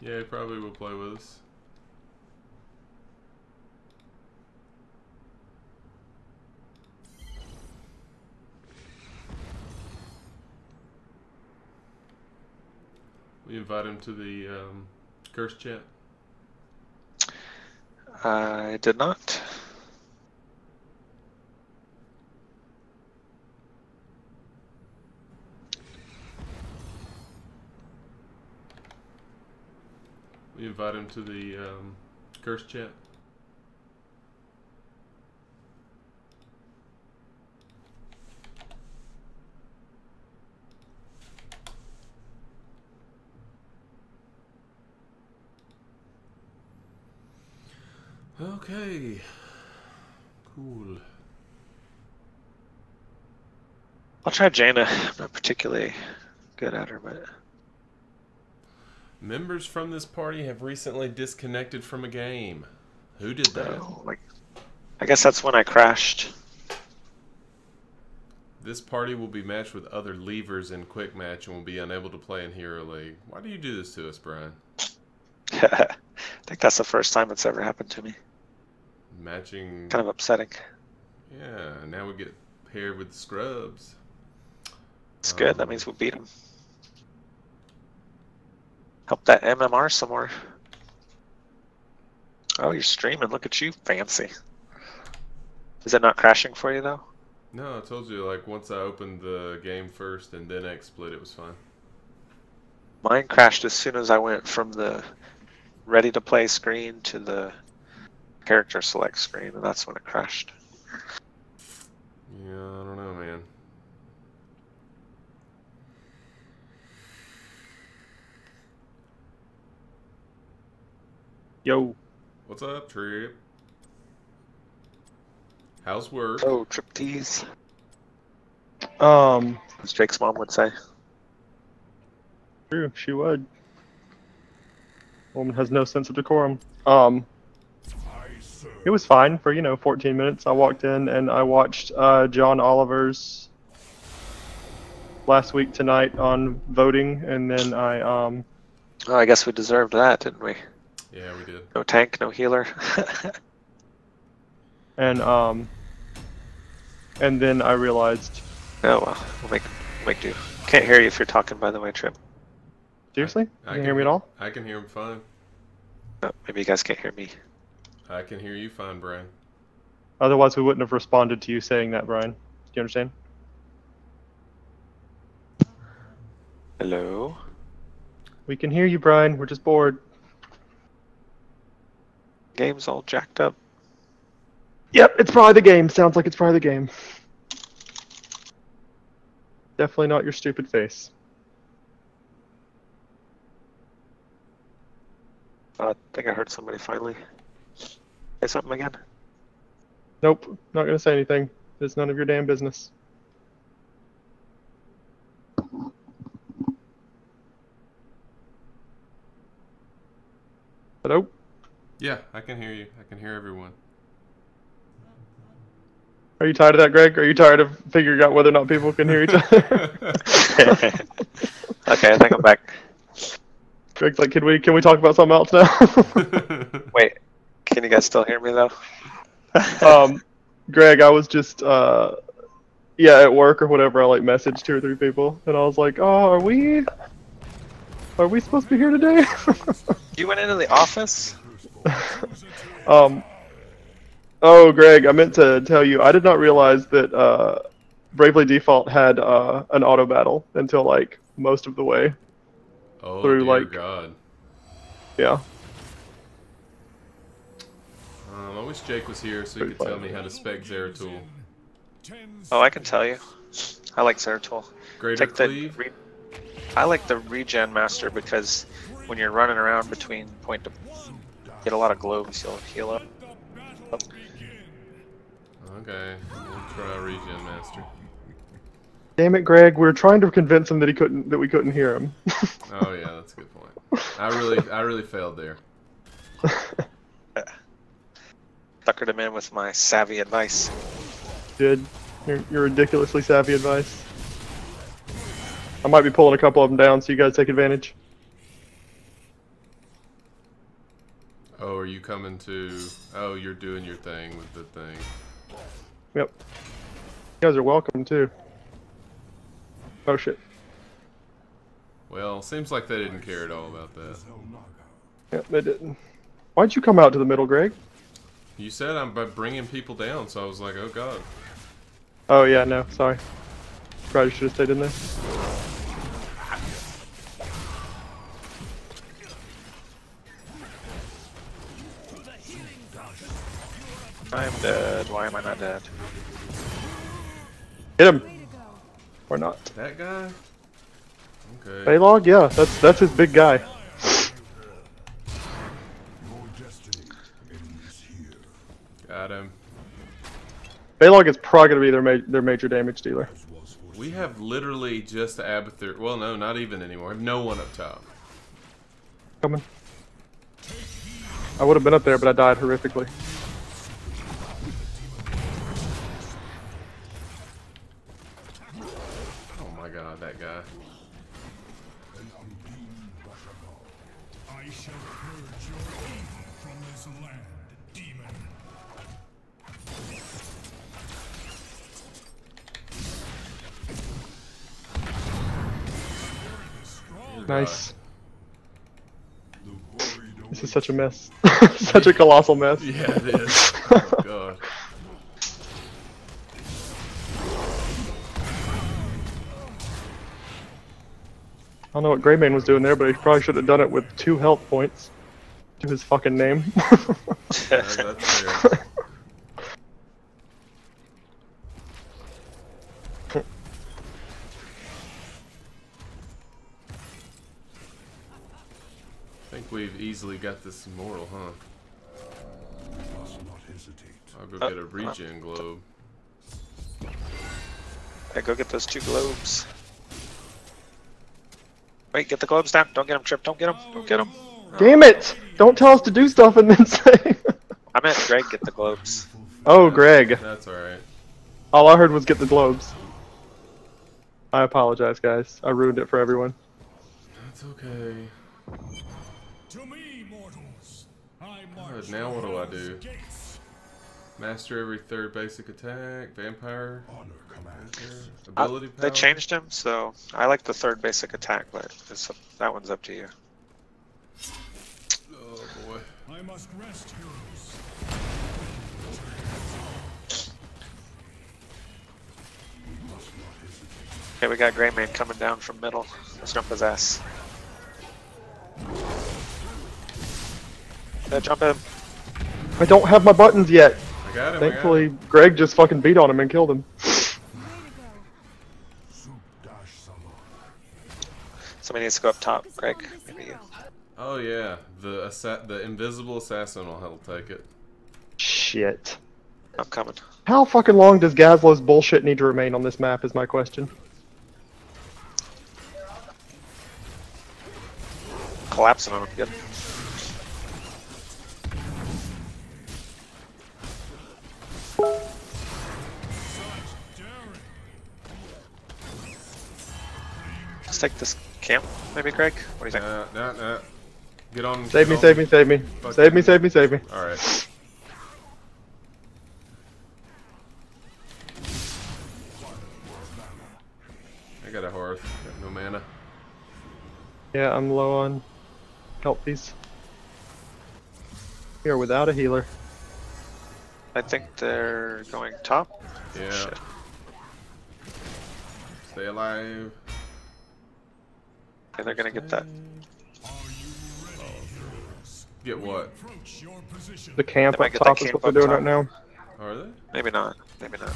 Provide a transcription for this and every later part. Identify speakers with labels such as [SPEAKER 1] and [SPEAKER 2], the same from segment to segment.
[SPEAKER 1] Yeah, he probably will play with us. We invite him to the um, curse chat.
[SPEAKER 2] I did not.
[SPEAKER 1] We invite him to the um, curse chat. Okay. Cool.
[SPEAKER 2] I'll try Jaina. I'm not particularly good at her, but
[SPEAKER 1] Members from this party have recently disconnected from a game. Who did that?
[SPEAKER 2] oh, like I guess that's when I crashed.
[SPEAKER 1] This party will be matched with other levers in quick match and will be unable to play in Hero League. Why do you do this to us, Brian?
[SPEAKER 2] I think that's the first time it's ever happened to me.
[SPEAKER 1] Matching.
[SPEAKER 2] Kind of upsetting.
[SPEAKER 1] Yeah, now we get paired with scrubs.
[SPEAKER 2] It's good. That
[SPEAKER 1] Um,
[SPEAKER 2] means we'll beat him. Help that MMR some more. Oh, you're streaming. Look at you, fancy. Is it not crashing for you though?
[SPEAKER 1] No, I told you, like, once I opened the game first and then XSplit, it was fine.
[SPEAKER 2] Mine crashed as soon as I went from the ready to play screen to the character select screen, and that's when it crashed.
[SPEAKER 1] Yeah, I don't know, man.
[SPEAKER 3] Yo,
[SPEAKER 1] What's up, Trip? How's work?
[SPEAKER 2] Oh, trip tease,
[SPEAKER 3] um,
[SPEAKER 2] as Jake's mom would say.
[SPEAKER 3] true, she would. Woman has no sense of decorum. Um, it was fine for you know 14 minutes. I walked in and I watched uh, John Oliver's last week tonight on voting, and then I um,
[SPEAKER 2] Oh, I guess we deserved that, didn't we?
[SPEAKER 1] Yeah, we did.
[SPEAKER 2] No tank, no healer.
[SPEAKER 3] and um, and then I realized
[SPEAKER 2] oh well, we'll make make do. Can't hear you if you're talking, by the way, Trip.
[SPEAKER 3] seriously,
[SPEAKER 1] I
[SPEAKER 3] you can hear me at all?
[SPEAKER 1] I can hear him fine.
[SPEAKER 2] Oh, maybe you guys can't hear me.
[SPEAKER 1] I can hear you fine, Brian.
[SPEAKER 3] Otherwise, we wouldn't have responded to you saying that, Brian. Do you understand?
[SPEAKER 2] Hello.
[SPEAKER 3] We can hear you, Brian. We're just bored.
[SPEAKER 2] Game's all jacked up.
[SPEAKER 3] Yep, it's probably the game. Sounds like it's probably the game. Definitely not your stupid face.
[SPEAKER 2] Uh, I think I heard somebody finally say something again.
[SPEAKER 3] Nope, not gonna say anything. It's none of your damn business. Hello?
[SPEAKER 1] Yeah, I can hear you. I can hear everyone.
[SPEAKER 3] Are you tired of that, Greg? Are you tired of figuring out whether or not people can hear each other?
[SPEAKER 2] okay, I think I'm back.
[SPEAKER 3] Greg's like, can we can we talk about something else now?
[SPEAKER 2] Wait, can you guys still hear me though?
[SPEAKER 3] um, Greg, I was just uh, yeah, at work or whatever. I like messaged two or three people, and I was like, oh, are we are we supposed to be here today?
[SPEAKER 2] you went into the office?
[SPEAKER 3] um, oh, Greg, I meant to tell you, I did not realize that uh, Bravely Default had uh, an auto battle until like most of the way.
[SPEAKER 1] oh,
[SPEAKER 3] Through,
[SPEAKER 1] dear
[SPEAKER 3] like-
[SPEAKER 1] God.
[SPEAKER 3] Yeah.
[SPEAKER 1] Um, I wish Jake was here so he
[SPEAKER 3] Pretty
[SPEAKER 1] could tell me how to spec Zeratul.
[SPEAKER 2] Oh, I can tell you. I like Zeratul.
[SPEAKER 1] Greater
[SPEAKER 2] Take the
[SPEAKER 1] Cleave?
[SPEAKER 2] re- I like the regen master because when you're running around between point to get a lot of globes, you'll heal up.
[SPEAKER 1] Okay, we'll try Regen Master.
[SPEAKER 3] Damn it, Greg! We were trying to convince him that he couldn't that we couldn't hear him.
[SPEAKER 1] Oh yeah, that's a good point. I really, I really failed there.
[SPEAKER 2] Suckered him in with my savvy advice.
[SPEAKER 3] Did your, your ridiculously savvy advice? I might be pulling a couple of them down, so you guys take advantage.
[SPEAKER 1] Oh, are you coming to? Oh, you're doing your thing with the thing.
[SPEAKER 3] Yep. You guys are welcome too. Oh shit.
[SPEAKER 1] Well, seems like they didn't care at all about that.
[SPEAKER 3] Yep, they didn't. Why'd you come out to the middle, Greg?
[SPEAKER 1] You said I'm bringing people down, so I was like, oh god.
[SPEAKER 3] Oh yeah, no, sorry. Probably should have stayed in there.
[SPEAKER 2] I am dead. Why am I not dead?
[SPEAKER 3] Hit him. Or not.
[SPEAKER 1] That guy? Okay.
[SPEAKER 3] Baylog? Yeah, that's that's his big guy.
[SPEAKER 1] Got him.
[SPEAKER 3] Baylog is probably gonna be their ma their major damage dealer.
[SPEAKER 1] We have literally just Abathur. Well, no, not even anymore. We have no one up top.
[SPEAKER 3] Coming. I would have been up there, but I died horrifically.
[SPEAKER 1] My that guy.
[SPEAKER 4] I shall purge your evil from this land, demon.
[SPEAKER 3] Nice. This is such a mess. such a colossal mess.
[SPEAKER 1] Yeah, it is. oh
[SPEAKER 3] I don't know what Greymane was doing there, but he probably should have done it with two health points to his fucking name.
[SPEAKER 1] Yeah, that's fair. I think we've easily got this immortal, huh? I'll go
[SPEAKER 2] Uh,
[SPEAKER 1] get a regen globe.
[SPEAKER 2] Hey, go get those two globes. Wait, get the globes down. Don't get them, Trip. Don't get them. Don't get them.
[SPEAKER 3] Damn it! Don't tell us to do stuff and then say.
[SPEAKER 2] I meant Greg get the globes.
[SPEAKER 3] oh, Greg.
[SPEAKER 1] That's alright.
[SPEAKER 3] All I heard was get the globes. I apologize, guys. I ruined it for everyone.
[SPEAKER 1] That's okay.
[SPEAKER 4] To me, mortals, I
[SPEAKER 1] God, now what do I
[SPEAKER 4] Valhall's
[SPEAKER 1] do?
[SPEAKER 4] Gates.
[SPEAKER 1] Master every third basic attack. Vampire.
[SPEAKER 2] Uh,
[SPEAKER 1] Ability power.
[SPEAKER 2] they changed him, so I like the third basic attack, but it's, that one's up to you.
[SPEAKER 1] Oh boy.
[SPEAKER 4] I must rest, heroes.
[SPEAKER 2] Okay, we got Greymane coming down from middle. Let's jump his ass. Yeah, jump him.
[SPEAKER 3] I don't have my buttons yet.
[SPEAKER 1] I got him.
[SPEAKER 3] Thankfully,
[SPEAKER 1] I got him.
[SPEAKER 3] Greg just fucking beat on him and killed him.
[SPEAKER 2] Somebody needs to go up top. Greg, maybe you.
[SPEAKER 1] Oh yeah, the assa- the invisible assassin will help take it.
[SPEAKER 3] Shit.
[SPEAKER 2] I'm coming.
[SPEAKER 3] How fucking long does Gazlowe's bullshit need to remain on this map is my question.
[SPEAKER 2] Collapsing on him. Good. Let's take this camp, maybe, Greg? What do you think?
[SPEAKER 1] Nah, nah, nah. Get on.
[SPEAKER 3] Save me,
[SPEAKER 1] get
[SPEAKER 3] save me, save me.
[SPEAKER 1] Fuck
[SPEAKER 3] Save
[SPEAKER 1] you.
[SPEAKER 3] me, save me, save me.
[SPEAKER 1] All right. I got a hearth. Got no mana.
[SPEAKER 3] Yeah, I'm low on help piece. We are without a healer.
[SPEAKER 2] I think they're going top.
[SPEAKER 1] Yeah.
[SPEAKER 2] Shit.
[SPEAKER 1] Stay alive.
[SPEAKER 2] Okay, they're gonna get that.
[SPEAKER 4] Are you ready, heroes?
[SPEAKER 1] Get what?
[SPEAKER 4] Approach your position.
[SPEAKER 3] The camp
[SPEAKER 2] They might
[SPEAKER 3] up
[SPEAKER 2] get that
[SPEAKER 3] top is what they're doing
[SPEAKER 2] top.
[SPEAKER 3] right now.
[SPEAKER 1] Are they?
[SPEAKER 2] Maybe not. Maybe not.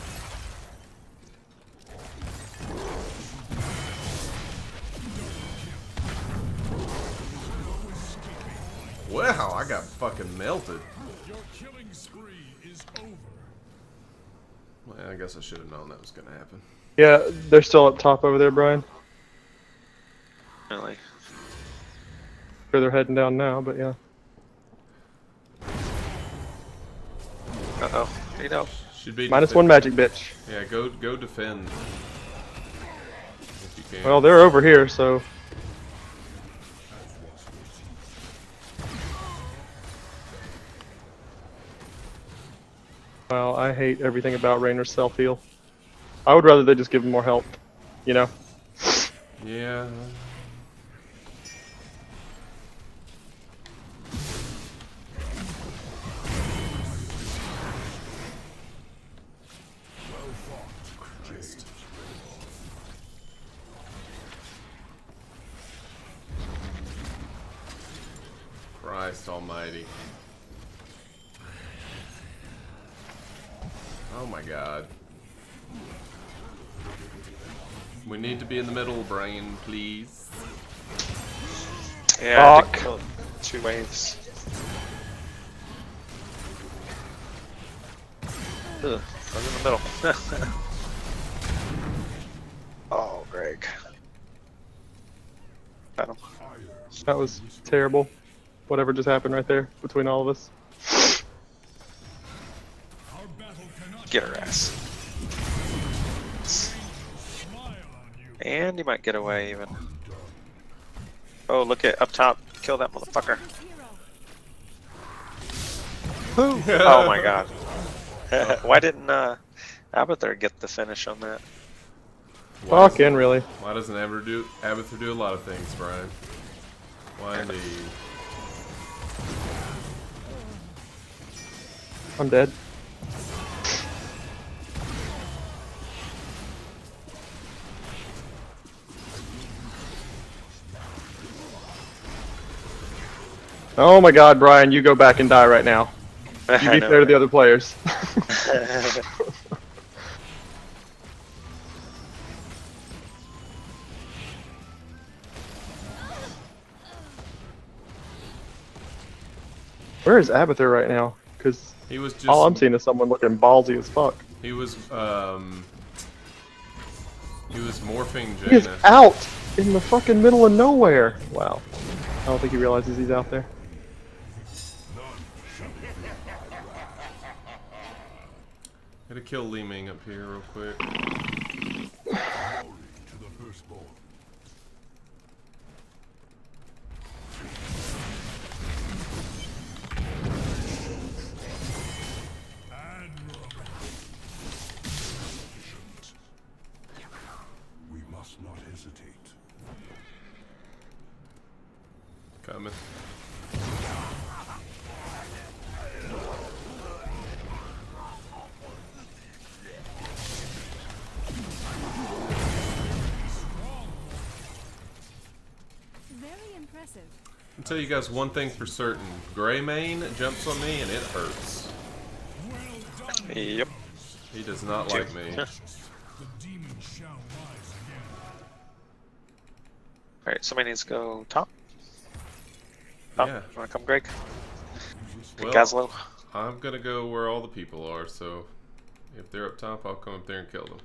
[SPEAKER 1] Wow, I got fucking melted.
[SPEAKER 4] Your killing spree is over.
[SPEAKER 1] Well, I guess I should have known that was gonna happen.
[SPEAKER 3] Yeah, they're still up top over there, Brian.
[SPEAKER 2] Really.
[SPEAKER 3] Sure, they're heading down now, but yeah.
[SPEAKER 2] Uh oh. You know.
[SPEAKER 1] Should be
[SPEAKER 3] Minus
[SPEAKER 1] defen-
[SPEAKER 3] one magic bitch.
[SPEAKER 1] Yeah, go go defend. If you can.
[SPEAKER 3] Well, they're over here, so Well, I hate everything about Raynor's self heal. I would rather they just give him more help. You know?
[SPEAKER 1] Yeah. God. We need to be in the middle, Brian, please.
[SPEAKER 2] Yeah,
[SPEAKER 3] Fuck.
[SPEAKER 2] two waves. Ugh, I was in the middle. oh, Greg.
[SPEAKER 3] That was terrible. Whatever just happened right there between all of us.
[SPEAKER 2] Get her ass.
[SPEAKER 4] smile on you.
[SPEAKER 2] And you might get away even. Oh, look at up top. Kill that motherfucker. oh my god. Why didn't uh, Abathur get the finish on that?
[SPEAKER 1] Why
[SPEAKER 3] Fucking really.
[SPEAKER 1] Why doesn't Abathur do, Abathur do a lot of things, Brian? Why indeed?
[SPEAKER 3] I'm dead. Oh my god, Brian, you go back and die right now. You
[SPEAKER 2] I
[SPEAKER 3] be
[SPEAKER 2] know,
[SPEAKER 3] fair to the other players. Where is Abathur right now? Because
[SPEAKER 1] He was just.
[SPEAKER 3] all I'm seeing is someone looking ballsy as fuck.
[SPEAKER 1] He was um. He was morphing
[SPEAKER 3] He is out in the fucking middle of nowhere. Wow. I don't think he realizes he's out there.
[SPEAKER 1] Gotta kill Li Ming up here real quick. You guys one thing for certain. Greymane jumps on me and it hurts.
[SPEAKER 2] Yep.
[SPEAKER 1] He does not like me.
[SPEAKER 4] The demon shall rise again.
[SPEAKER 2] Alright, somebody needs to go top. Top.
[SPEAKER 1] Yeah.
[SPEAKER 2] Wanna come, Greg?
[SPEAKER 1] Well,
[SPEAKER 2] Gazlowe?
[SPEAKER 1] I'm gonna go where all the people are, so if they're up top, I'll come up there and kill them.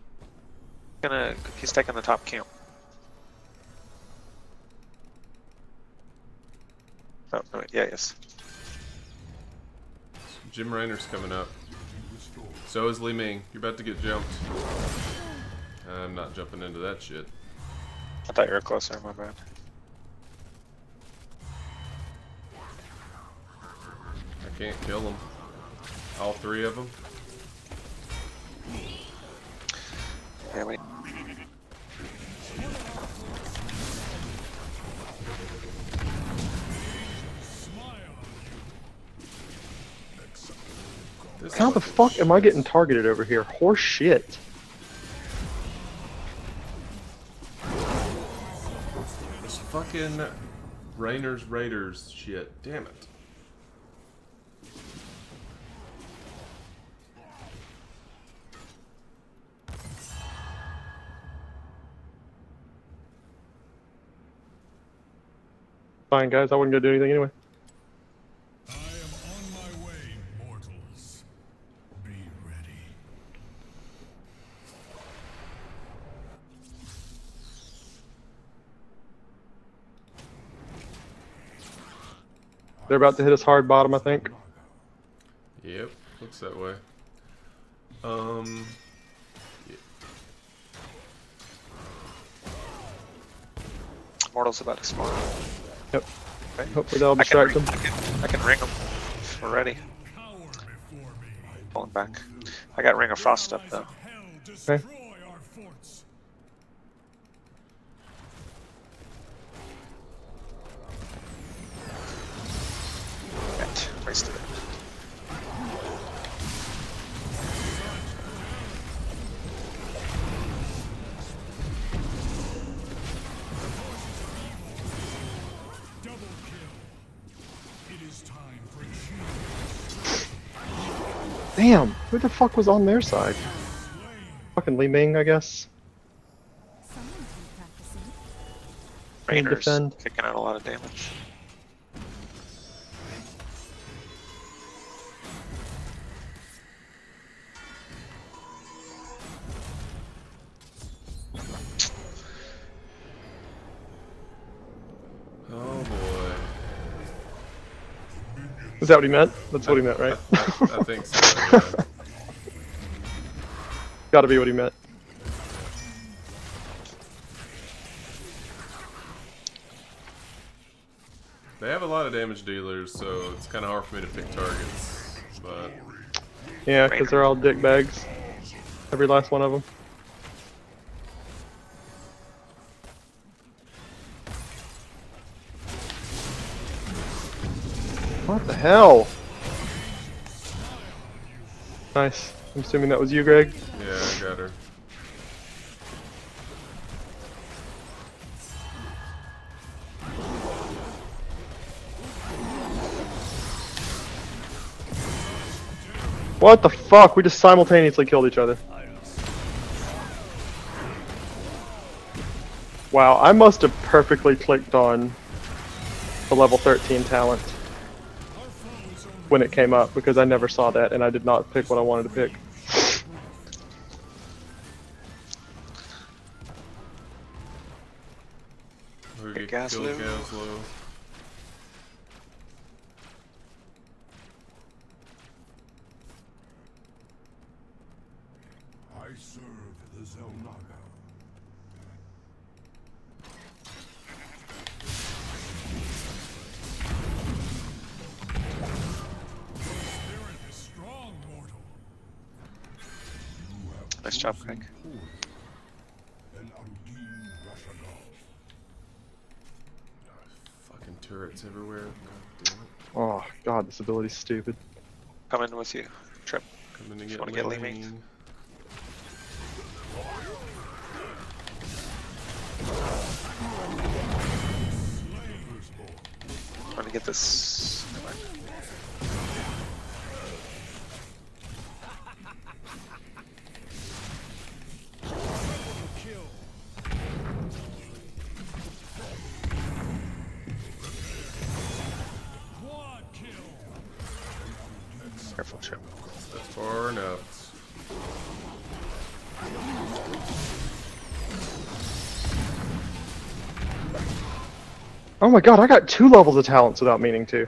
[SPEAKER 2] Gonna. He's taking the top camp. Oh, no, yeah, yes.
[SPEAKER 1] Jim Raynor's coming up. So is Li Ming. You're about to get jumped. I'm not jumping into that shit.
[SPEAKER 2] I thought you were closer, my bad.
[SPEAKER 1] I can't kill them. All three of them.
[SPEAKER 2] Yeah, we.
[SPEAKER 1] This
[SPEAKER 3] How the fuck am I getting targeted over here? Horse shit.
[SPEAKER 1] This fucking Raynor's Raiders shit. Damn it.
[SPEAKER 3] Fine, guys, I wasn't gonna do anything anyway. They're about to hit us hard bottom, I think.
[SPEAKER 1] Yep, looks that way. Um,
[SPEAKER 2] Mortal's about to spawn.
[SPEAKER 3] Yep.
[SPEAKER 2] Okay.
[SPEAKER 3] Hopefully that'll
[SPEAKER 2] I can,
[SPEAKER 3] distract them.
[SPEAKER 2] I can, I can ring them. We're ready.
[SPEAKER 4] Cower before me.
[SPEAKER 2] Pulling back. I got Ring of Frost up though.
[SPEAKER 4] Hell
[SPEAKER 3] who the fuck was on their side? Fucking Li Ming, I guess.
[SPEAKER 5] Someone's been practicing.
[SPEAKER 3] Can
[SPEAKER 2] Raynor's
[SPEAKER 3] defend.
[SPEAKER 2] kicking out a lot of damage.
[SPEAKER 1] Oh boy.
[SPEAKER 3] Is that what he meant? That's what he meant, right?
[SPEAKER 1] I, I think so. Yeah.
[SPEAKER 3] Gotta be what he meant.
[SPEAKER 1] They have a lot of damage dealers, so it's kind of hard for me to pick targets. But
[SPEAKER 3] Yeah, because they're all dick bags. Every last one of them. What the hell? Nice. I'm assuming that was you, Greg. What the fuck? We just simultaneously killed each other. Wow, I must have perfectly clicked on the level 13 talent when it came up because I never saw that and I did not pick what I wanted to pick.
[SPEAKER 1] Who
[SPEAKER 2] Hey,
[SPEAKER 1] get killed
[SPEAKER 4] Gazlowe.
[SPEAKER 2] Nice job, Craig.
[SPEAKER 4] And
[SPEAKER 1] Fucking turrets everywhere. God.
[SPEAKER 3] Oh god, this ability's stupid.
[SPEAKER 2] Coming with you, Trip.
[SPEAKER 1] Coming to
[SPEAKER 2] Just
[SPEAKER 1] get
[SPEAKER 2] wanna get Li
[SPEAKER 1] Li
[SPEAKER 2] Ming.
[SPEAKER 1] Ming.
[SPEAKER 2] Trying to get this.
[SPEAKER 3] Oh my god, I got two levels of talents without meaning to.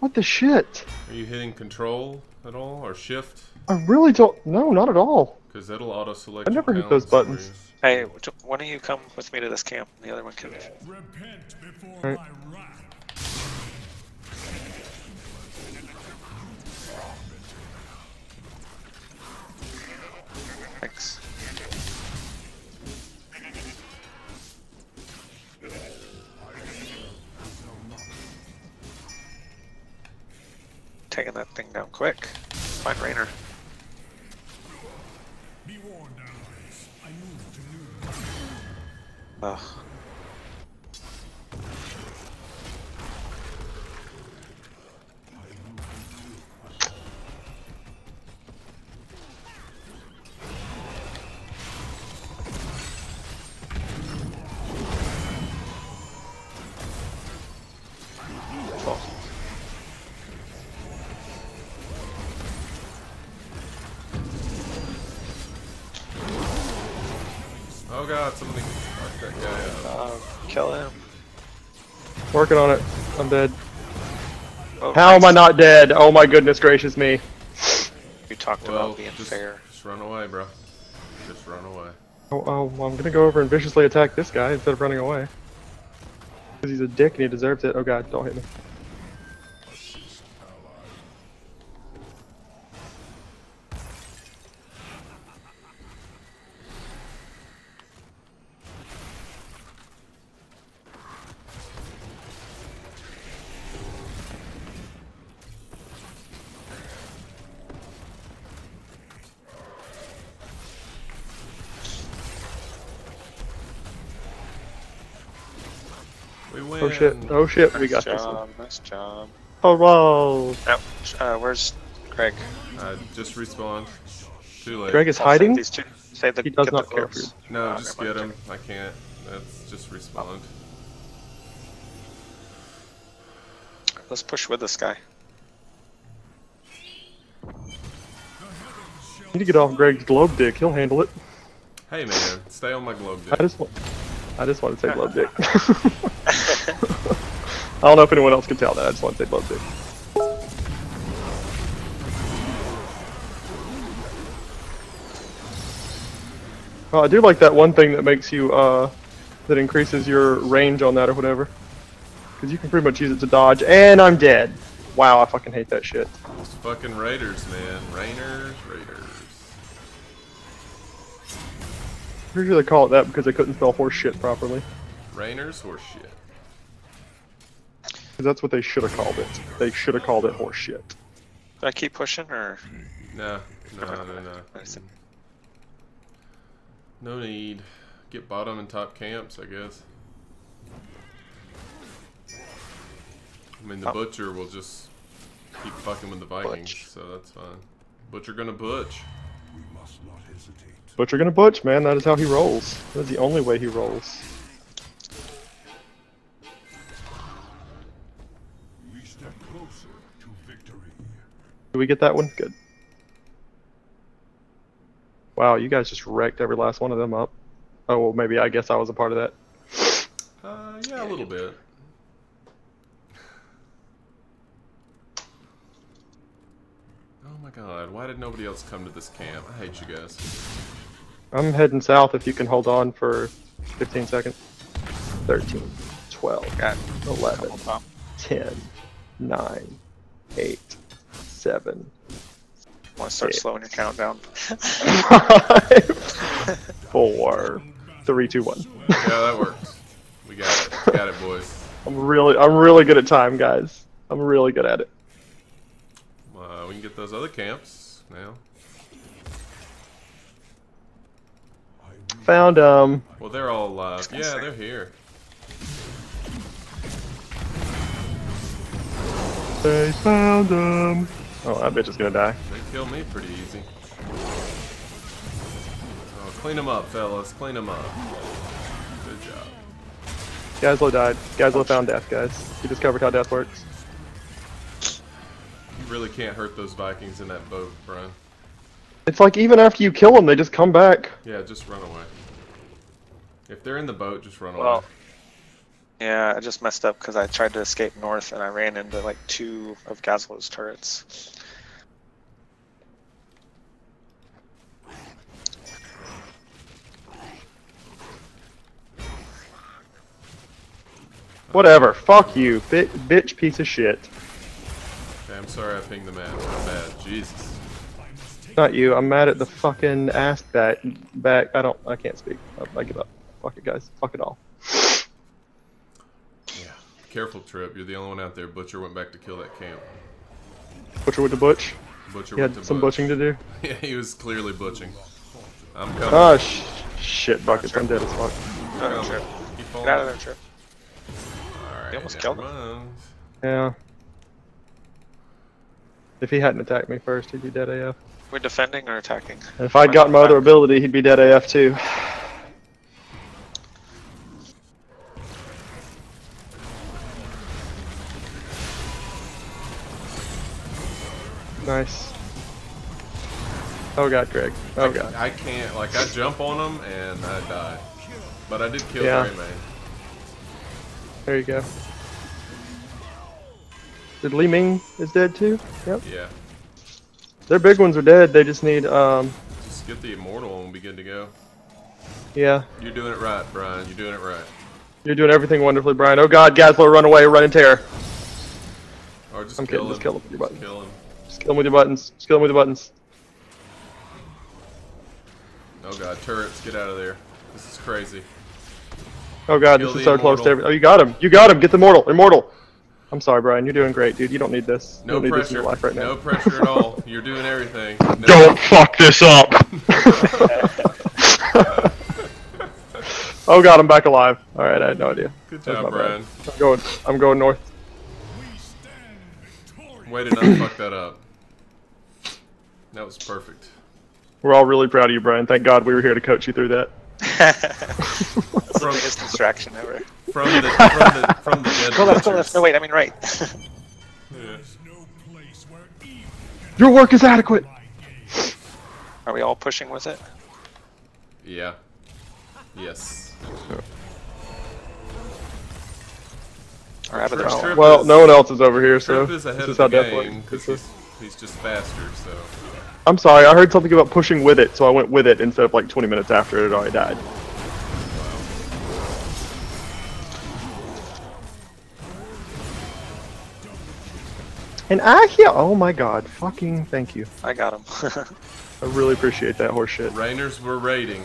[SPEAKER 3] What the shit?
[SPEAKER 1] Are you hitting control at all or shift?
[SPEAKER 3] I really don't. No, not at all.
[SPEAKER 1] Because that'll auto select.
[SPEAKER 3] I never hit those buttons.
[SPEAKER 2] Hey, why don't you come with me to this camp? The other one can.
[SPEAKER 4] Repent before
[SPEAKER 3] Right.
[SPEAKER 4] my wrath.
[SPEAKER 2] Taking that thing down quick. Find Raynor.
[SPEAKER 4] Be warned, allies. I move to new.
[SPEAKER 2] Ugh.
[SPEAKER 1] Oh god, somebody knock that guy out.
[SPEAKER 2] Uh, kill him.
[SPEAKER 3] Working on it. I'm dead.
[SPEAKER 2] Oh,
[SPEAKER 3] How am I not dead? Oh my goodness gracious me.
[SPEAKER 2] You talked
[SPEAKER 1] Well,
[SPEAKER 2] about being
[SPEAKER 1] just,
[SPEAKER 2] fair.
[SPEAKER 1] just run away, bro. Just run away.
[SPEAKER 3] Oh, oh, well, I'm gonna go over and viciously attack this guy instead of running away. Because he's a dick and he deserves it. Oh god, don't hit me. Oh shit! Oh shit! We
[SPEAKER 2] Nice
[SPEAKER 3] got this one.
[SPEAKER 2] Nice job.
[SPEAKER 3] Oh wow!
[SPEAKER 2] Now, uh, where's Greg?
[SPEAKER 1] I just respawned. Too late.
[SPEAKER 3] Greg is
[SPEAKER 2] I'll save
[SPEAKER 3] hiding.
[SPEAKER 2] These two. Save the.
[SPEAKER 3] He does
[SPEAKER 2] get
[SPEAKER 3] not
[SPEAKER 2] the
[SPEAKER 3] care for
[SPEAKER 2] gloves.
[SPEAKER 1] No,
[SPEAKER 2] Oh,
[SPEAKER 1] just get
[SPEAKER 2] mind.
[SPEAKER 1] him. I can't. That's just respawned.
[SPEAKER 2] Let's push with this guy.
[SPEAKER 3] You need to get off Greg's globe dick. He'll handle it.
[SPEAKER 1] Hey man, stay on my globe dick.
[SPEAKER 3] I
[SPEAKER 1] dick.
[SPEAKER 3] just want. I just want to say globe dick. I don't know if anyone else can tell that. I just want to say globe dick. Oh, I do like that one thing that makes you, uh, that increases your range on that or whatever. Because you can pretty much use it to dodge, and I'm dead. Wow, I fucking hate that shit.
[SPEAKER 1] Those fucking Raiders, man. Raynors, Raiders.
[SPEAKER 3] Pretty sure they call it that because they couldn't spell horse shit properly.
[SPEAKER 1] Rainers or shit.
[SPEAKER 3] Because that's what they should have called it. They should have called it horse shit.
[SPEAKER 2] Do I keep pushing or?
[SPEAKER 1] No, no, no, no.
[SPEAKER 2] I.
[SPEAKER 1] No need. Get bottom and top camps, I guess. I mean, the
[SPEAKER 2] Oh.
[SPEAKER 1] butcher will just keep fucking with the Vikings,
[SPEAKER 2] Butch.
[SPEAKER 1] so that's fine. Butcher gonna butch.
[SPEAKER 4] We must not hesitate.
[SPEAKER 3] But you're gonna butch, man. That is how he rolls. That is the only way he rolls. Did we get that one? Good. Wow, you guys just wrecked every last one of them up. Oh, well, maybe I guess I was a part of that.
[SPEAKER 1] Uh, yeah, a little bit. Oh my god, why did nobody else come to this camp? I hate you guys.
[SPEAKER 3] I'm heading south if you can hold on for 15 seconds. 13, 12, 11, 10, 9, 8, 7,
[SPEAKER 2] Want to start
[SPEAKER 3] Yeah.
[SPEAKER 2] slowing your countdown?
[SPEAKER 3] 5, 4, 3, 2, 1.
[SPEAKER 1] Yeah, that works. We got it. Got it, boys.
[SPEAKER 3] I'm really, I'm really good at time, guys. I'm really good at it.
[SPEAKER 1] Uh, we can get those other camps now.
[SPEAKER 3] Found them.
[SPEAKER 1] Well, they're all alive. Yeah,
[SPEAKER 2] say.
[SPEAKER 1] they're here.
[SPEAKER 3] They found them. Oh, that bitch is gonna die.
[SPEAKER 1] They kill me pretty easy. Oh, clean them up, fellas. Clean them up. Good job.
[SPEAKER 3] Gazlowe died. Gazlowe found death, guys. He discovered how death works.
[SPEAKER 1] You really can't hurt those Vikings in that boat, bro.
[SPEAKER 3] It's like even after you kill them, they just come back.
[SPEAKER 1] Yeah, just run away. If they're in the boat, just run
[SPEAKER 2] Well,
[SPEAKER 1] away.
[SPEAKER 2] Yeah, I just messed up because I tried to escape north and I ran into like two of Gazlowe's turrets.
[SPEAKER 3] Whatever. Fuck you, bi- bitch piece of shit.
[SPEAKER 1] Okay, I'm sorry I pinged the map. My bad. Jesus.
[SPEAKER 3] Not you. I'm mad at the fucking ass back. Back. I don't. I can't speak. I, I give up. Fuck it, guys. Fuck it all.
[SPEAKER 1] Yeah. Careful, Trip. You're the only one out there. Butcher went back to kill that camp.
[SPEAKER 3] Butcher with the butch.
[SPEAKER 1] Butcher
[SPEAKER 3] He
[SPEAKER 1] went
[SPEAKER 3] had
[SPEAKER 1] to
[SPEAKER 3] some
[SPEAKER 1] butch.
[SPEAKER 3] butching to do.
[SPEAKER 1] Yeah, he was clearly butching. I'm coming.
[SPEAKER 3] Oh sh- shit buckets. I'm dead as fuck.
[SPEAKER 1] I'm
[SPEAKER 2] Get out of there,
[SPEAKER 1] Keep
[SPEAKER 2] Get out of there, Trip.
[SPEAKER 1] Alright,
[SPEAKER 2] almost killed him.
[SPEAKER 3] Yeah. If he hadn't attacked me first, he'd be dead AF.
[SPEAKER 2] We're defending or attacking?
[SPEAKER 3] And if I'd gotten my other ability, he'd be dead AF too. Nice. Oh god, Greg. Oh god.
[SPEAKER 1] I can't, like, I jump on him and I die. But I did kill
[SPEAKER 3] Yeah.
[SPEAKER 1] Greymane.
[SPEAKER 3] There you go. Did Li Ming is dead too? Yep.
[SPEAKER 1] Yeah.
[SPEAKER 3] Their big ones are dead. They just need um
[SPEAKER 1] Just get the immortal and we'll be good to go.
[SPEAKER 3] yeah.
[SPEAKER 1] You're doing it right, Brian. You're doing it right.
[SPEAKER 3] You're doing everything wonderfully, Brian. Oh god, Gazlowe, run away, run and tear.
[SPEAKER 1] Or just
[SPEAKER 3] I'm
[SPEAKER 1] kill
[SPEAKER 3] kidding,
[SPEAKER 1] him.
[SPEAKER 3] just kill him with your button.
[SPEAKER 1] Just kill him.
[SPEAKER 3] Just kill him with your buttons. Just kill him with your buttons.
[SPEAKER 1] Oh god, turrets, get out of there. This is crazy.
[SPEAKER 3] Oh god,
[SPEAKER 1] Kill
[SPEAKER 3] this is
[SPEAKER 1] the
[SPEAKER 3] so close to
[SPEAKER 1] immortal.
[SPEAKER 3] every- Oh, you got him. You got him. Get the mortal. Immortal. I'm sorry, Brian. You're doing great, dude. You don't need this.
[SPEAKER 1] No
[SPEAKER 3] don't this in
[SPEAKER 1] pressure.
[SPEAKER 3] your life right now.
[SPEAKER 1] No pressure at all. You're doing everything. No-
[SPEAKER 3] Don't fuck this up. oh god, I'm back alive. All right, I had no idea.
[SPEAKER 1] Good
[SPEAKER 3] That
[SPEAKER 1] job,
[SPEAKER 3] my bad.
[SPEAKER 1] Brian.
[SPEAKER 3] Going, I'm going north.
[SPEAKER 4] We stand victorious.
[SPEAKER 1] Way to not fuck that up. That was perfect.
[SPEAKER 3] We're all really proud of you, Brian. Thank God we were here to coach you through that.
[SPEAKER 2] That's the biggest distraction ever.
[SPEAKER 1] From the from the from the dead
[SPEAKER 2] Go left, go
[SPEAKER 1] Butchers.
[SPEAKER 2] left. No, wait, I mean right.
[SPEAKER 1] Yeah.
[SPEAKER 4] There's no place where evil
[SPEAKER 3] Your work is adequate.
[SPEAKER 2] Are we all pushing with it?
[SPEAKER 1] Yeah. Yes.
[SPEAKER 2] Or out
[SPEAKER 1] Trip-
[SPEAKER 3] Well,
[SPEAKER 1] is-
[SPEAKER 3] no one else is over here, so
[SPEAKER 1] Trip is ahead
[SPEAKER 3] this is how
[SPEAKER 1] the
[SPEAKER 3] Death
[SPEAKER 1] game
[SPEAKER 3] works.
[SPEAKER 1] because he's, he's just faster. So
[SPEAKER 3] I'm sorry, I heard something about pushing with it, so I went with it instead of like 20 minutes after it had already died. And I hear, oh my god, fucking thank you.
[SPEAKER 2] I got him.
[SPEAKER 3] I really appreciate that horseshit.
[SPEAKER 1] Raynors were raiding.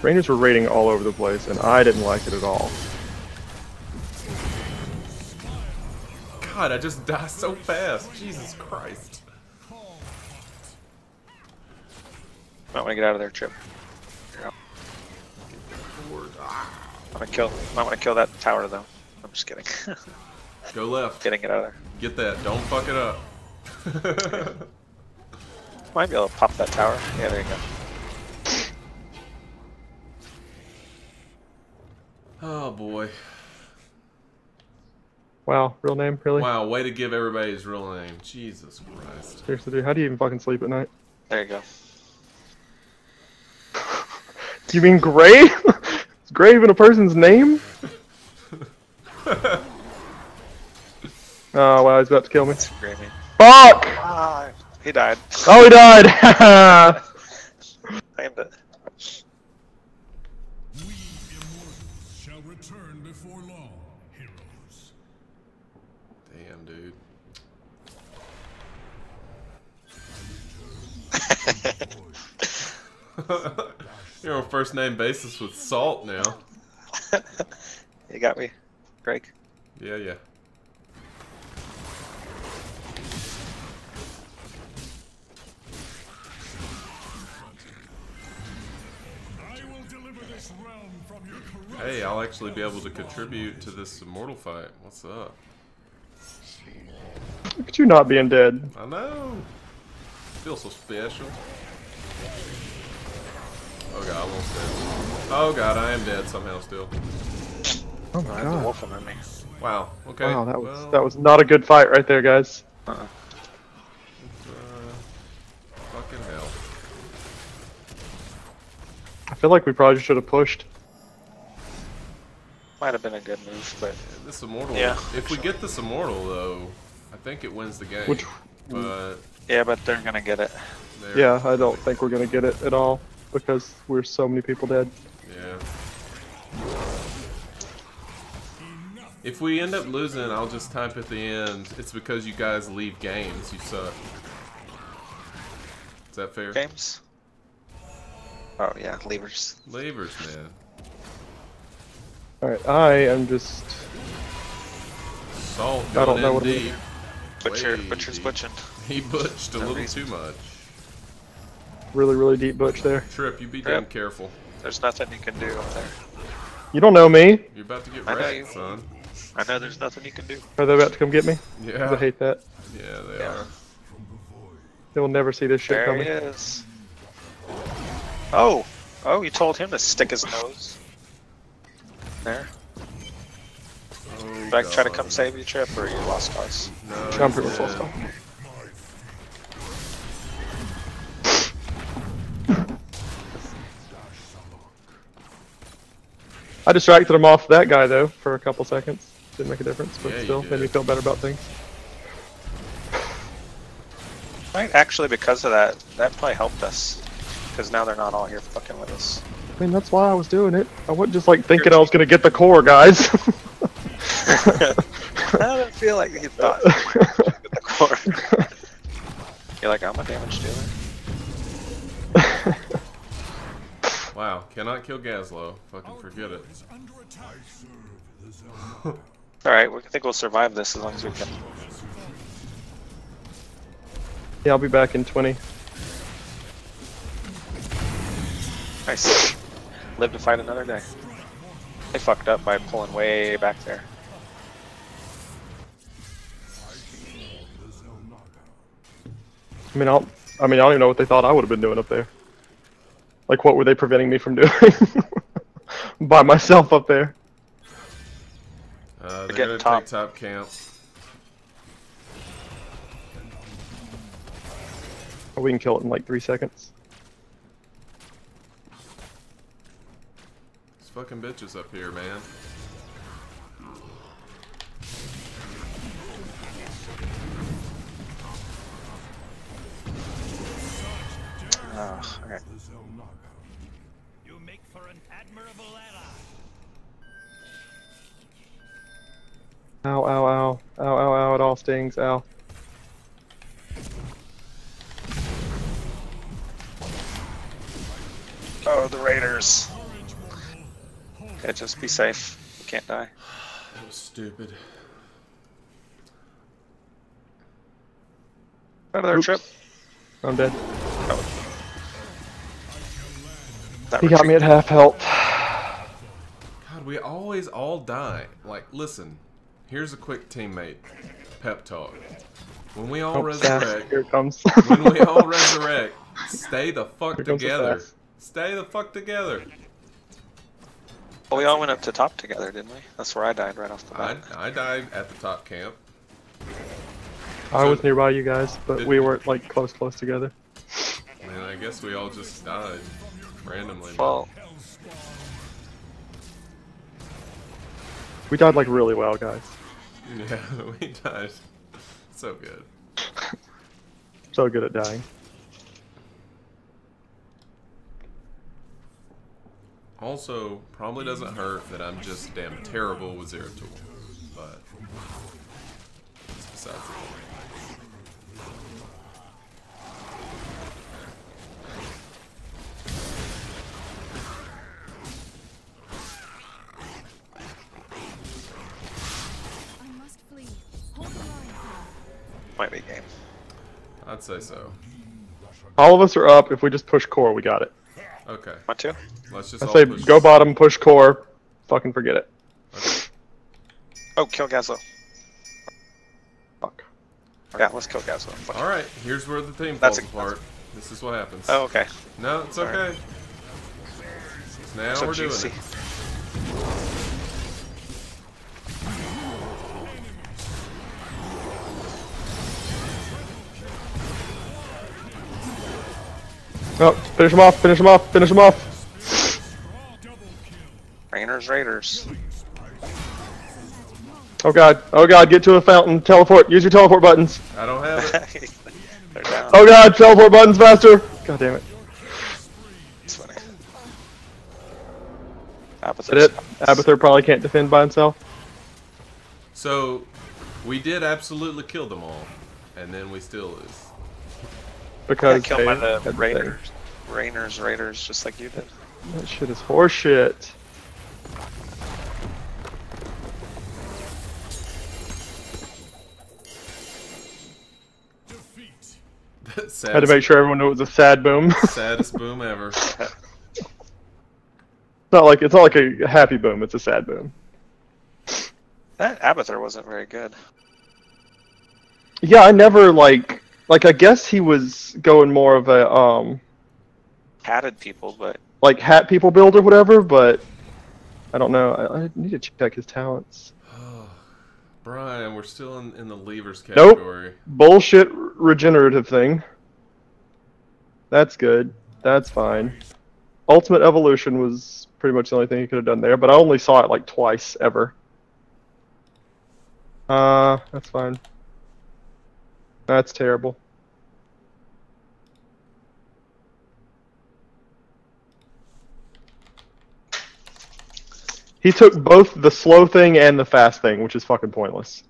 [SPEAKER 3] Rangers were raiding all over the place, and I didn't like it at all.
[SPEAKER 1] God, I just die so fast. Jesus Christ.
[SPEAKER 2] Might want to get out of there, Chip. Here,
[SPEAKER 1] Forward.
[SPEAKER 2] I'm gonna kill. Might want to kill that tower though. I'm just kidding.
[SPEAKER 1] Go left.
[SPEAKER 2] Getting it out of there.
[SPEAKER 1] Get that. Don't fuck it up.
[SPEAKER 2] Might be able to pop that tower. Yeah, there you go.
[SPEAKER 1] oh boy.
[SPEAKER 3] Wow, real name, really?
[SPEAKER 1] Wow, way to give everybody his real name. Jesus Christ.
[SPEAKER 3] Seriously, dude, how do you even fucking sleep at night?
[SPEAKER 2] There you go.
[SPEAKER 3] You mean grave? Is Gray even a person's name? Oh wow, he's about to kill me. Fuck!
[SPEAKER 2] Ah, he died.
[SPEAKER 3] Oh, he died!
[SPEAKER 2] Claimed it.
[SPEAKER 4] We immortals shall return before long, heroes.
[SPEAKER 1] Damn, dude. You're on first name basis with Salt now.
[SPEAKER 2] you got me, Greg.
[SPEAKER 1] Yeah, yeah.
[SPEAKER 4] I will deliver this realm from your corrupt
[SPEAKER 1] Hey, I'll actually be able to contribute to this immortal fight. What's up?
[SPEAKER 3] Look at you not being dead.
[SPEAKER 1] I know. Feel so special. Oh god, I almost dead. Oh god, I am dead somehow still.
[SPEAKER 3] Oh my
[SPEAKER 2] I have a
[SPEAKER 3] god.
[SPEAKER 2] wolf in me.
[SPEAKER 1] Wow. Okay.
[SPEAKER 3] Wow, that was
[SPEAKER 1] well,
[SPEAKER 3] that was not a good fight right there, guys.
[SPEAKER 2] Uh-uh.
[SPEAKER 1] uh, fucking hell.
[SPEAKER 3] I feel like we probably should have pushed.
[SPEAKER 2] Might have been a good move, but
[SPEAKER 1] This immortal.
[SPEAKER 2] Yeah.
[SPEAKER 1] If we get this immortal though, I think it wins the game.
[SPEAKER 3] Which-
[SPEAKER 1] But
[SPEAKER 2] yeah, but they're gonna get it.
[SPEAKER 1] they're-
[SPEAKER 3] Yeah, I don't think we're gonna get it at all because we're so many people dead.
[SPEAKER 1] Yeah. If we end up losing, I'll just type at the end. It's because you guys leave games. You suck. Is that fair?
[SPEAKER 2] Games. Oh yeah, levers.
[SPEAKER 1] Levers, man.
[SPEAKER 3] Alright, I am just
[SPEAKER 1] Salt
[SPEAKER 3] I don't know
[SPEAKER 1] in
[SPEAKER 3] what it
[SPEAKER 1] deep.
[SPEAKER 2] Butcher,
[SPEAKER 1] Way
[SPEAKER 2] butcher's
[SPEAKER 1] deep.
[SPEAKER 2] butching.
[SPEAKER 1] He butched a
[SPEAKER 2] No
[SPEAKER 1] little
[SPEAKER 2] reason.
[SPEAKER 1] too much.
[SPEAKER 3] Really, really deep butch there.
[SPEAKER 1] Trip, you be
[SPEAKER 2] Yep.
[SPEAKER 1] damn careful.
[SPEAKER 2] There's nothing you can do up there.
[SPEAKER 3] You don't know me.
[SPEAKER 1] You're about to get
[SPEAKER 2] I
[SPEAKER 1] wrecked,
[SPEAKER 2] you.
[SPEAKER 1] son.
[SPEAKER 2] I know there's nothing you can do.
[SPEAKER 3] Are they about to come get me?
[SPEAKER 1] Yeah.
[SPEAKER 3] I hate that.
[SPEAKER 1] Yeah, they
[SPEAKER 2] Yeah.
[SPEAKER 1] are.
[SPEAKER 3] They will never see this shit
[SPEAKER 2] There he
[SPEAKER 3] coming.
[SPEAKER 2] is. Oh, oh, you told him to stick his nose. There.
[SPEAKER 1] Oh,
[SPEAKER 2] Did I try to come save you, Trip, or you lost cars?
[SPEAKER 1] No,
[SPEAKER 3] I'm
[SPEAKER 1] he's
[SPEAKER 3] pretty much lost cause. I distracted him off that guy though for a couple seconds. Didn't make a difference, but
[SPEAKER 1] Yeah,
[SPEAKER 3] still made me feel better about things.
[SPEAKER 2] Right, actually, because of that, that probably helped us. Because now they're not all here fucking with us.
[SPEAKER 3] I mean, that's why I was doing it. I wasn't just like thinking I was gonna get the core, guys.
[SPEAKER 2] I don't feel like you thought. Get the core. You're like, I'm a damage dealer.
[SPEAKER 1] Wow, cannot kill Gazlowe. Fucking forget it.
[SPEAKER 2] Alright, we think we'll survive this as long as we can.
[SPEAKER 3] yeah, I'll be back in 20.
[SPEAKER 2] Nice. Live to fight another day. They fucked up by pulling way back there.
[SPEAKER 3] I mean, I'll, I mean, I don't even know what they thought I would have been doing up there. Like, what were they preventing me from doing? By myself up there.
[SPEAKER 1] Uh, they're gonna
[SPEAKER 2] top.
[SPEAKER 1] take top camp.
[SPEAKER 3] Oh, We can kill it in like three seconds.
[SPEAKER 1] These fucking bitches up here, man.
[SPEAKER 2] Oh, okay.
[SPEAKER 3] Ow, ow, ow. Ow, ow, ow, it all stings. Ow.
[SPEAKER 2] Oh, the Raiders. Okay, just be safe. You can't die.
[SPEAKER 1] That was stupid.
[SPEAKER 2] Another
[SPEAKER 3] Oops.
[SPEAKER 2] trip.
[SPEAKER 3] I'm dead. Oh.
[SPEAKER 2] That
[SPEAKER 3] He got me at half health.
[SPEAKER 1] God, we always all die. Like, listen, here's a quick teammate pep talk. When we all
[SPEAKER 3] Oh, sass.
[SPEAKER 1] resurrect,
[SPEAKER 3] Here it comes.
[SPEAKER 1] when we all resurrect, stay the fuck
[SPEAKER 3] Here comes the
[SPEAKER 1] together. Stay the fuck together.
[SPEAKER 2] Well, we all went up to top together, didn't we? That's where I died right off the bat.
[SPEAKER 1] I died at the top camp.
[SPEAKER 3] I was nearby you guys, but we weren't like close, close together.
[SPEAKER 1] And I guess we all just died randomly.
[SPEAKER 2] Well,
[SPEAKER 3] We died like really well, guys.
[SPEAKER 1] yeah, we died. So good.
[SPEAKER 3] So good at dying.
[SPEAKER 1] Also, probably doesn't hurt that I'm just damn terrible with Zeratul. But that's besides the point. Say so.
[SPEAKER 3] All of us are up. If we just push core, we got it.
[SPEAKER 1] Okay,
[SPEAKER 2] Want to?
[SPEAKER 1] let's just
[SPEAKER 3] I say
[SPEAKER 1] push-
[SPEAKER 3] go bottom, push core. Fucking forget it.
[SPEAKER 1] Okay.
[SPEAKER 2] Oh, kill Gazlowe.
[SPEAKER 3] Fuck.
[SPEAKER 2] Yeah, let's kill Gazlowe. Fuck.
[SPEAKER 1] All right, here's where the team
[SPEAKER 2] That's
[SPEAKER 1] falls
[SPEAKER 2] a-
[SPEAKER 1] apart. This is what happens.
[SPEAKER 2] Oh, okay.
[SPEAKER 1] No, it's
[SPEAKER 2] Sorry.
[SPEAKER 1] okay. Now
[SPEAKER 2] So
[SPEAKER 1] we're doing
[SPEAKER 2] juicy.
[SPEAKER 1] it.
[SPEAKER 3] Finish him off, finish him off, finish him off.
[SPEAKER 2] Raynor's, Raiders.
[SPEAKER 3] Oh god, oh god, get to a fountain, teleport, use your teleport buttons.
[SPEAKER 1] I don't have it.
[SPEAKER 2] Down.
[SPEAKER 3] Oh god, teleport buttons faster. God damn it.
[SPEAKER 2] It's funny.
[SPEAKER 3] Is it? Abathur probably can't defend by himself.
[SPEAKER 1] So, we did absolutely kill them all, and then we still lose.
[SPEAKER 2] Got
[SPEAKER 3] Because
[SPEAKER 2] killed
[SPEAKER 3] they
[SPEAKER 2] by the
[SPEAKER 3] had the.
[SPEAKER 2] Raiders. Raynor's, Raiders, just like you did.
[SPEAKER 3] That shit is horseshit.
[SPEAKER 4] Defeat.
[SPEAKER 1] Saddest,
[SPEAKER 3] Had to make sure everyone knew it was a sad boom.
[SPEAKER 1] saddest boom ever.
[SPEAKER 3] it's not like it's not like a happy boom, it's a sad boom.
[SPEAKER 2] That Abathur wasn't very good.
[SPEAKER 3] Yeah, I never like like I guess he was going more of a um
[SPEAKER 2] Hatted people, but
[SPEAKER 3] like hat people build or whatever, but I don't know. I, I need to check his talents.
[SPEAKER 1] Brian, we're still in, in the levers category.
[SPEAKER 3] Nope.
[SPEAKER 1] category.
[SPEAKER 3] Bullshit regenerative thing. That's good. That's fine. Ultimate evolution was pretty much the only thing he could have done there, but I only saw it like twice ever. Uh, that's fine. That's terrible. He took both the slow thing and the fast thing, which is fucking pointless.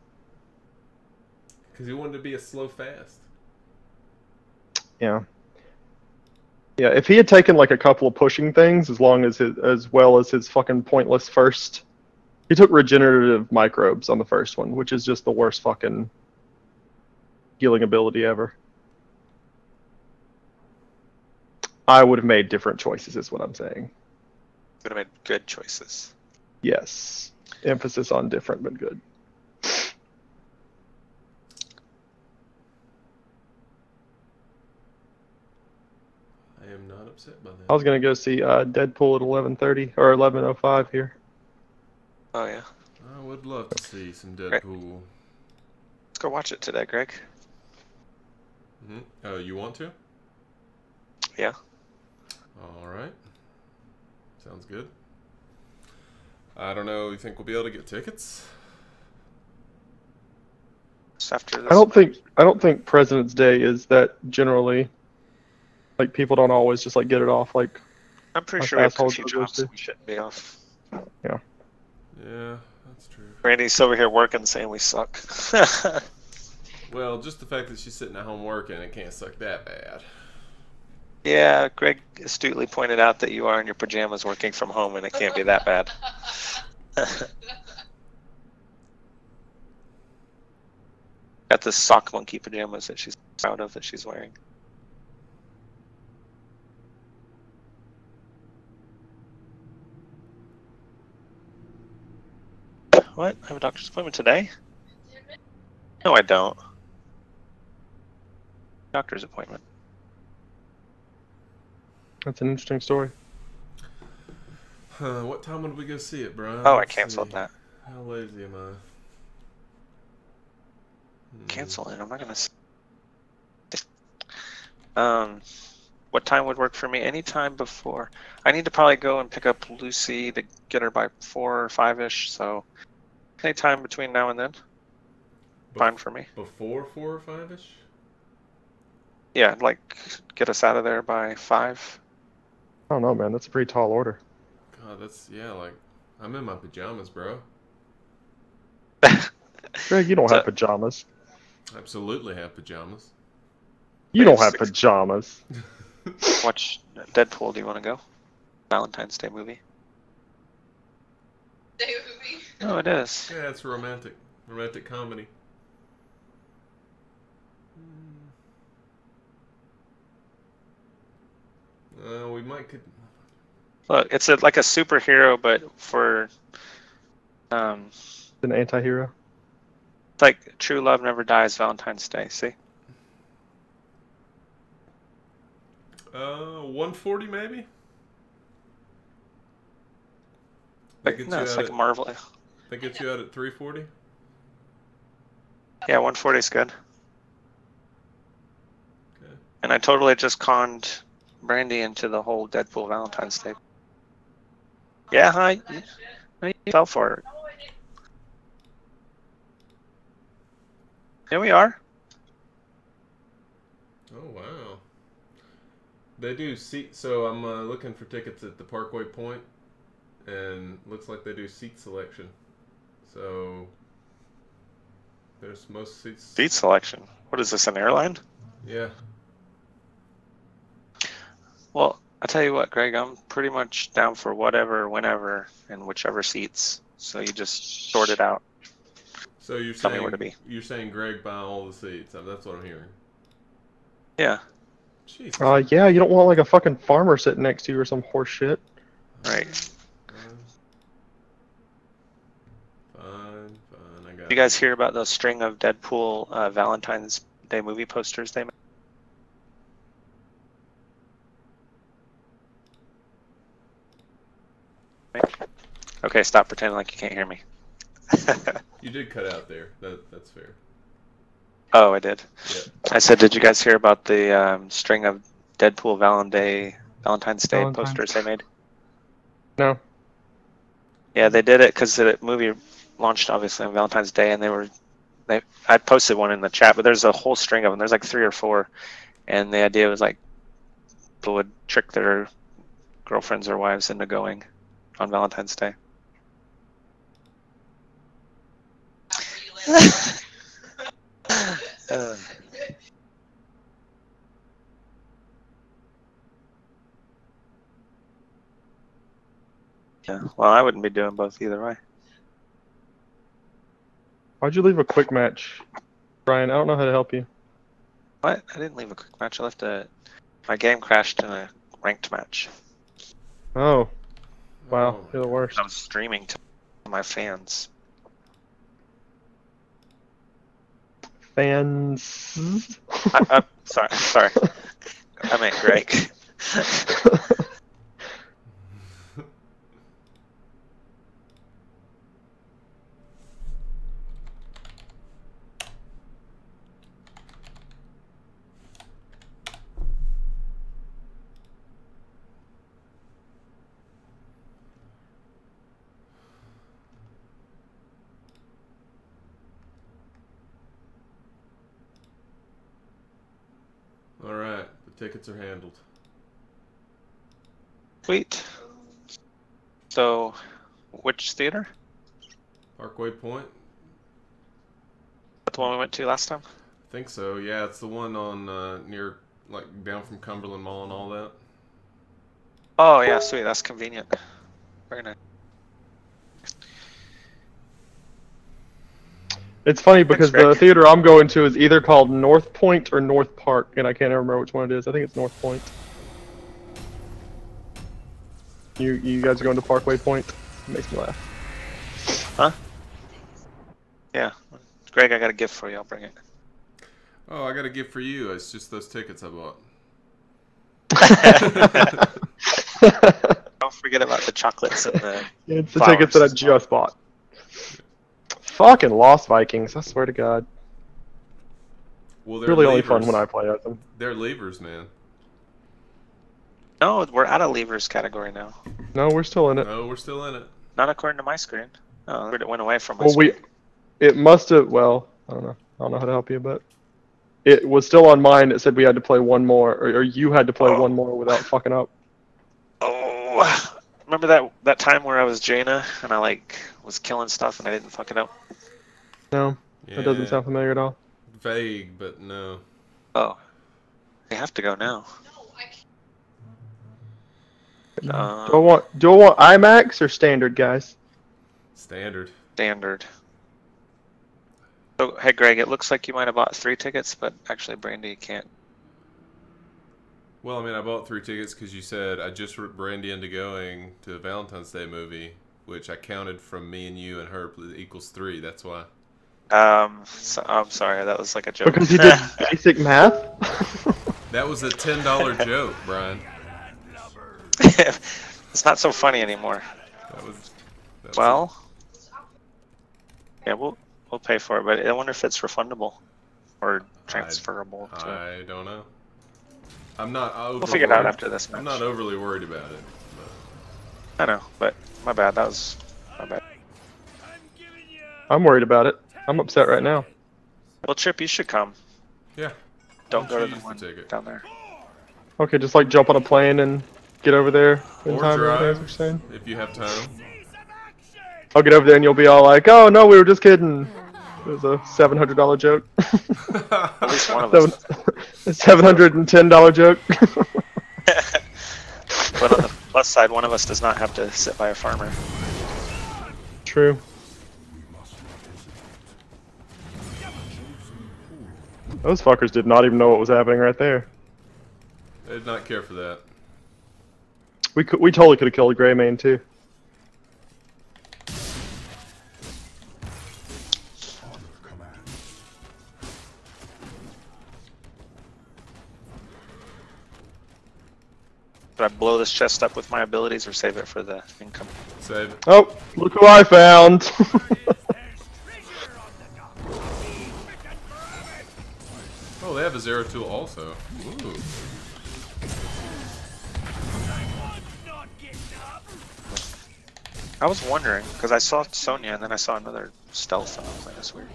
[SPEAKER 1] Because he wanted to be a slow fast.
[SPEAKER 3] Yeah. Yeah, if he had taken like a couple of pushing things, as long as his, as well as his fucking pointless first, he took regenerative microbes on the first one, which is just the worst fucking healing ability ever. I would have made different choices, is what I'm saying.
[SPEAKER 2] could have made good choices.
[SPEAKER 3] Yes. Emphasis on different but good.
[SPEAKER 1] I am not upset by that.
[SPEAKER 3] I was gonna go see uh, Deadpool at 11:30 or 11:05 here.
[SPEAKER 2] Oh yeah.
[SPEAKER 1] I would love to see some
[SPEAKER 2] Great.
[SPEAKER 1] Deadpool.
[SPEAKER 2] Let's go watch it today, Greg.
[SPEAKER 1] hmm Oh, you want to?
[SPEAKER 2] Yeah.
[SPEAKER 1] All right. Sounds good. I don't know. You think we'll be able to get tickets?
[SPEAKER 2] After this.
[SPEAKER 3] I don't think I don't think President's Day is that generally. Like people don't always just like get it off. Like
[SPEAKER 2] I'm pretty
[SPEAKER 3] us
[SPEAKER 2] sure we have a
[SPEAKER 3] assholes
[SPEAKER 2] few jobs we shouldn't be off.
[SPEAKER 1] Yeah. Yeah, that's true.
[SPEAKER 2] Randy's over here working, saying we suck.
[SPEAKER 1] Well, just the fact that she's sitting at home working, it can't suck that bad.
[SPEAKER 2] Yeah, Greg astutely pointed out that you are in your pajamas working from home, and it can't be that bad. Got the sock monkey pajamas that she's proud of that she's wearing. What? I have a doctor's appointment today? No, I don't. Doctor's appointment.
[SPEAKER 3] That's an interesting story.
[SPEAKER 1] Huh, what time would we go see it, Brian?
[SPEAKER 2] Oh, I
[SPEAKER 1] Let's
[SPEAKER 2] canceled
[SPEAKER 1] see.
[SPEAKER 2] that.
[SPEAKER 1] How lazy am I? Hmm.
[SPEAKER 2] Cancel it. I'm not gonna. s- Um, what time would work for me? Anytime before. I need to probably go and pick up Lucy to get her by four or five ish. So, any time between now and then,
[SPEAKER 1] Bef-
[SPEAKER 2] fine for me.
[SPEAKER 1] Before four or five ish?
[SPEAKER 2] Yeah, like get us out of there by five.
[SPEAKER 3] I don't know, man. That's a pretty tall order.
[SPEAKER 1] God, that's yeah. Like I'm in my pajamas, bro.
[SPEAKER 3] Greg, you don't
[SPEAKER 2] So-
[SPEAKER 3] have pajamas.
[SPEAKER 1] Absolutely have pajamas.
[SPEAKER 3] You don't have
[SPEAKER 2] six-
[SPEAKER 3] pajamas.
[SPEAKER 2] Watch Deadpool. Do you want to go? Valentine's Day movie.
[SPEAKER 5] Day movie.
[SPEAKER 2] Oh, it is.
[SPEAKER 1] Yeah, it's romantic, romantic comedy. Uh, we might could.
[SPEAKER 2] Look, it's a, like a superhero, but for um,
[SPEAKER 3] An anti-hero.
[SPEAKER 2] it's like True Love Never Dies. Valentine's Day. See.
[SPEAKER 1] Uh, 140 maybe. That
[SPEAKER 2] Like,
[SPEAKER 1] gets
[SPEAKER 2] no, it's like
[SPEAKER 1] at,
[SPEAKER 2] Marvel.
[SPEAKER 1] that gets you out at 340.
[SPEAKER 2] Yeah, 140 is good.
[SPEAKER 1] Okay.
[SPEAKER 2] And I totally just conned Brandy into the whole Deadpool Valentine's Day. Yeah, I, I fell for it. Here we are.
[SPEAKER 1] Oh wow. They do seat. So I'm uh, looking for tickets at the Parkway Point, and looks like they do seat selection. So there's most seats.
[SPEAKER 2] Seat selection. What is this, an airline?
[SPEAKER 1] Yeah.
[SPEAKER 2] Well, I tell you what, Greg, I'm pretty much down for whatever, whenever, and whichever seats. So you just sort it out.
[SPEAKER 1] So you're
[SPEAKER 2] Tell me
[SPEAKER 1] saying
[SPEAKER 2] where to be.
[SPEAKER 1] you're saying Greg buy all the seats. That's what I'm hearing.
[SPEAKER 2] Yeah,
[SPEAKER 1] Jesus.
[SPEAKER 3] Uh, yeah, you don't want like a fucking farmer sitting next to you or some horse shit.
[SPEAKER 2] right.
[SPEAKER 1] Fine. Fine. Fine. I got.
[SPEAKER 2] Did you guys hear about the string of Deadpool uh, Valentine's Day movie posters they made? Okay, stop pretending like you can't hear me.
[SPEAKER 1] You did cut out there. That that's fair.
[SPEAKER 2] oh, I did.
[SPEAKER 1] Yeah.
[SPEAKER 2] I said, did you guys hear about the um, string of Deadpool Valentine Valentine's Day
[SPEAKER 3] Valentine's.
[SPEAKER 2] posters they made?
[SPEAKER 3] No.
[SPEAKER 2] Yeah, they did it because the movie launched obviously on Valentine's Day, and they were they. I posted one in the chat, but there's a whole string of them. There's like three or four, and the idea was like people would trick their girlfriends or wives into going on Valentine's Day. Uh, yeah, well, I wouldn't be doing both either way.
[SPEAKER 3] Why'd you leave a quick match, Brian? I don't know how to help you.
[SPEAKER 2] What? I didn't leave a quick match. I left a. My game crashed in a ranked match.
[SPEAKER 3] Oh, wow,
[SPEAKER 1] Oh,
[SPEAKER 3] you're the worst.
[SPEAKER 2] I was streaming. to My fans.
[SPEAKER 3] Fans.
[SPEAKER 2] I, I, sorry, sorry. I meant Greg.
[SPEAKER 1] All right, the tickets are handled.
[SPEAKER 2] Sweet. So, which theater?
[SPEAKER 1] Parkway Point.
[SPEAKER 2] That's the one we went to last time?
[SPEAKER 1] I think so. Yeah, it's the one on uh, near like down from Cumberland Mall and all that.
[SPEAKER 2] Oh yeah, sweet. That's convenient. Very nice.
[SPEAKER 3] It's funny because the theater I'm going to is either called North Point or North Park, and I can't remember which one it is. I think it's North Point. You you guys are going to Parkway Point? It makes me laugh.
[SPEAKER 2] Huh? Yeah. Greg, I got a gift for you. I'll bring it.
[SPEAKER 1] Oh, I got a gift for you. It's just those tickets I bought.
[SPEAKER 2] Don't forget about the chocolates and the.
[SPEAKER 3] it's the tickets that I just bought. Fucking Lost Vikings! I swear to God,
[SPEAKER 1] Well, they're
[SPEAKER 3] really only
[SPEAKER 1] levers.
[SPEAKER 3] fun when I play as them.
[SPEAKER 1] They're levers, man.
[SPEAKER 2] No, we're out of levers category now.
[SPEAKER 3] No, we're still in it.
[SPEAKER 1] No, we're still in it.
[SPEAKER 2] Not according to my screen. Oh, it went away from my
[SPEAKER 3] Well,
[SPEAKER 2] screen.
[SPEAKER 3] we, it must have. Well, I don't know. I don't know how to help you, but it was still on mine. It said we had to play one more, or, or you had to play
[SPEAKER 2] Oh.
[SPEAKER 3] one more without fucking up.
[SPEAKER 2] Oh, remember that that time where I was Jaina and I like was killing stuff and I didn't fuck it up?
[SPEAKER 3] No, that doesn't sound familiar at all.
[SPEAKER 1] vague, but no.
[SPEAKER 2] Oh, they have to go now. Uh,
[SPEAKER 3] Do I want do I want IMAX or standard, guys?
[SPEAKER 1] Standard.
[SPEAKER 2] standard. So, hey Greg, it looks like you might have bought three tickets, but actually, Brandy can't.
[SPEAKER 1] Well, I mean, I bought three tickets because you said I just ripped Brandy into going to a Valentine's Day movie, which I counted from me and you and her equals three. That's why.
[SPEAKER 2] Um, so, I'm sorry, that was like a joke.
[SPEAKER 3] Because he did basic math.
[SPEAKER 1] That was a ten dollar joke, Brian.
[SPEAKER 2] it's not so funny anymore.
[SPEAKER 1] That was. That was
[SPEAKER 2] Well, yeah, we'll we'll pay for it, but I wonder if it's refundable or transferable. To,
[SPEAKER 1] I don't know. I'm not. Over
[SPEAKER 2] we'll figure it out after this match.
[SPEAKER 1] I'm not overly worried about it.
[SPEAKER 2] I know, but my bad. That was my bad.
[SPEAKER 6] I'm giving you.
[SPEAKER 3] I'm worried about it. I'm upset right now.
[SPEAKER 2] Well, Chip, you should come.
[SPEAKER 1] Yeah.
[SPEAKER 2] Don't go to the
[SPEAKER 1] the
[SPEAKER 2] one
[SPEAKER 1] ticket.
[SPEAKER 2] down there.
[SPEAKER 3] Okay, just like jump on a plane and get over there in
[SPEAKER 1] Or
[SPEAKER 3] time. or whatever
[SPEAKER 1] drive
[SPEAKER 3] you're saying.
[SPEAKER 1] if you have time.
[SPEAKER 6] See some action.
[SPEAKER 3] I'll get over there and you'll be all like, "Oh no, we were just kidding." It was a seven hundred dollar joke.
[SPEAKER 2] At least one of us.
[SPEAKER 3] seven hundred and ten dollar joke.
[SPEAKER 2] But plus side, one of us does not have to sit by a farmer.
[SPEAKER 3] True. Those fuckers did not even know what was happening right there.
[SPEAKER 1] I did not care for that.
[SPEAKER 3] We could, we totally could have killed a Greymane too.
[SPEAKER 2] Should I blow this chest up with my abilities or save it for the income?
[SPEAKER 1] Save it.
[SPEAKER 3] Oh, look who I found!
[SPEAKER 6] There's treasure on the dock. Mission forever.
[SPEAKER 1] Oh, they have a Zeratul also. Ooh.
[SPEAKER 6] One's not getting up.
[SPEAKER 2] I was wondering because I saw Sonya and then I saw another stealth and I was like, that's weird.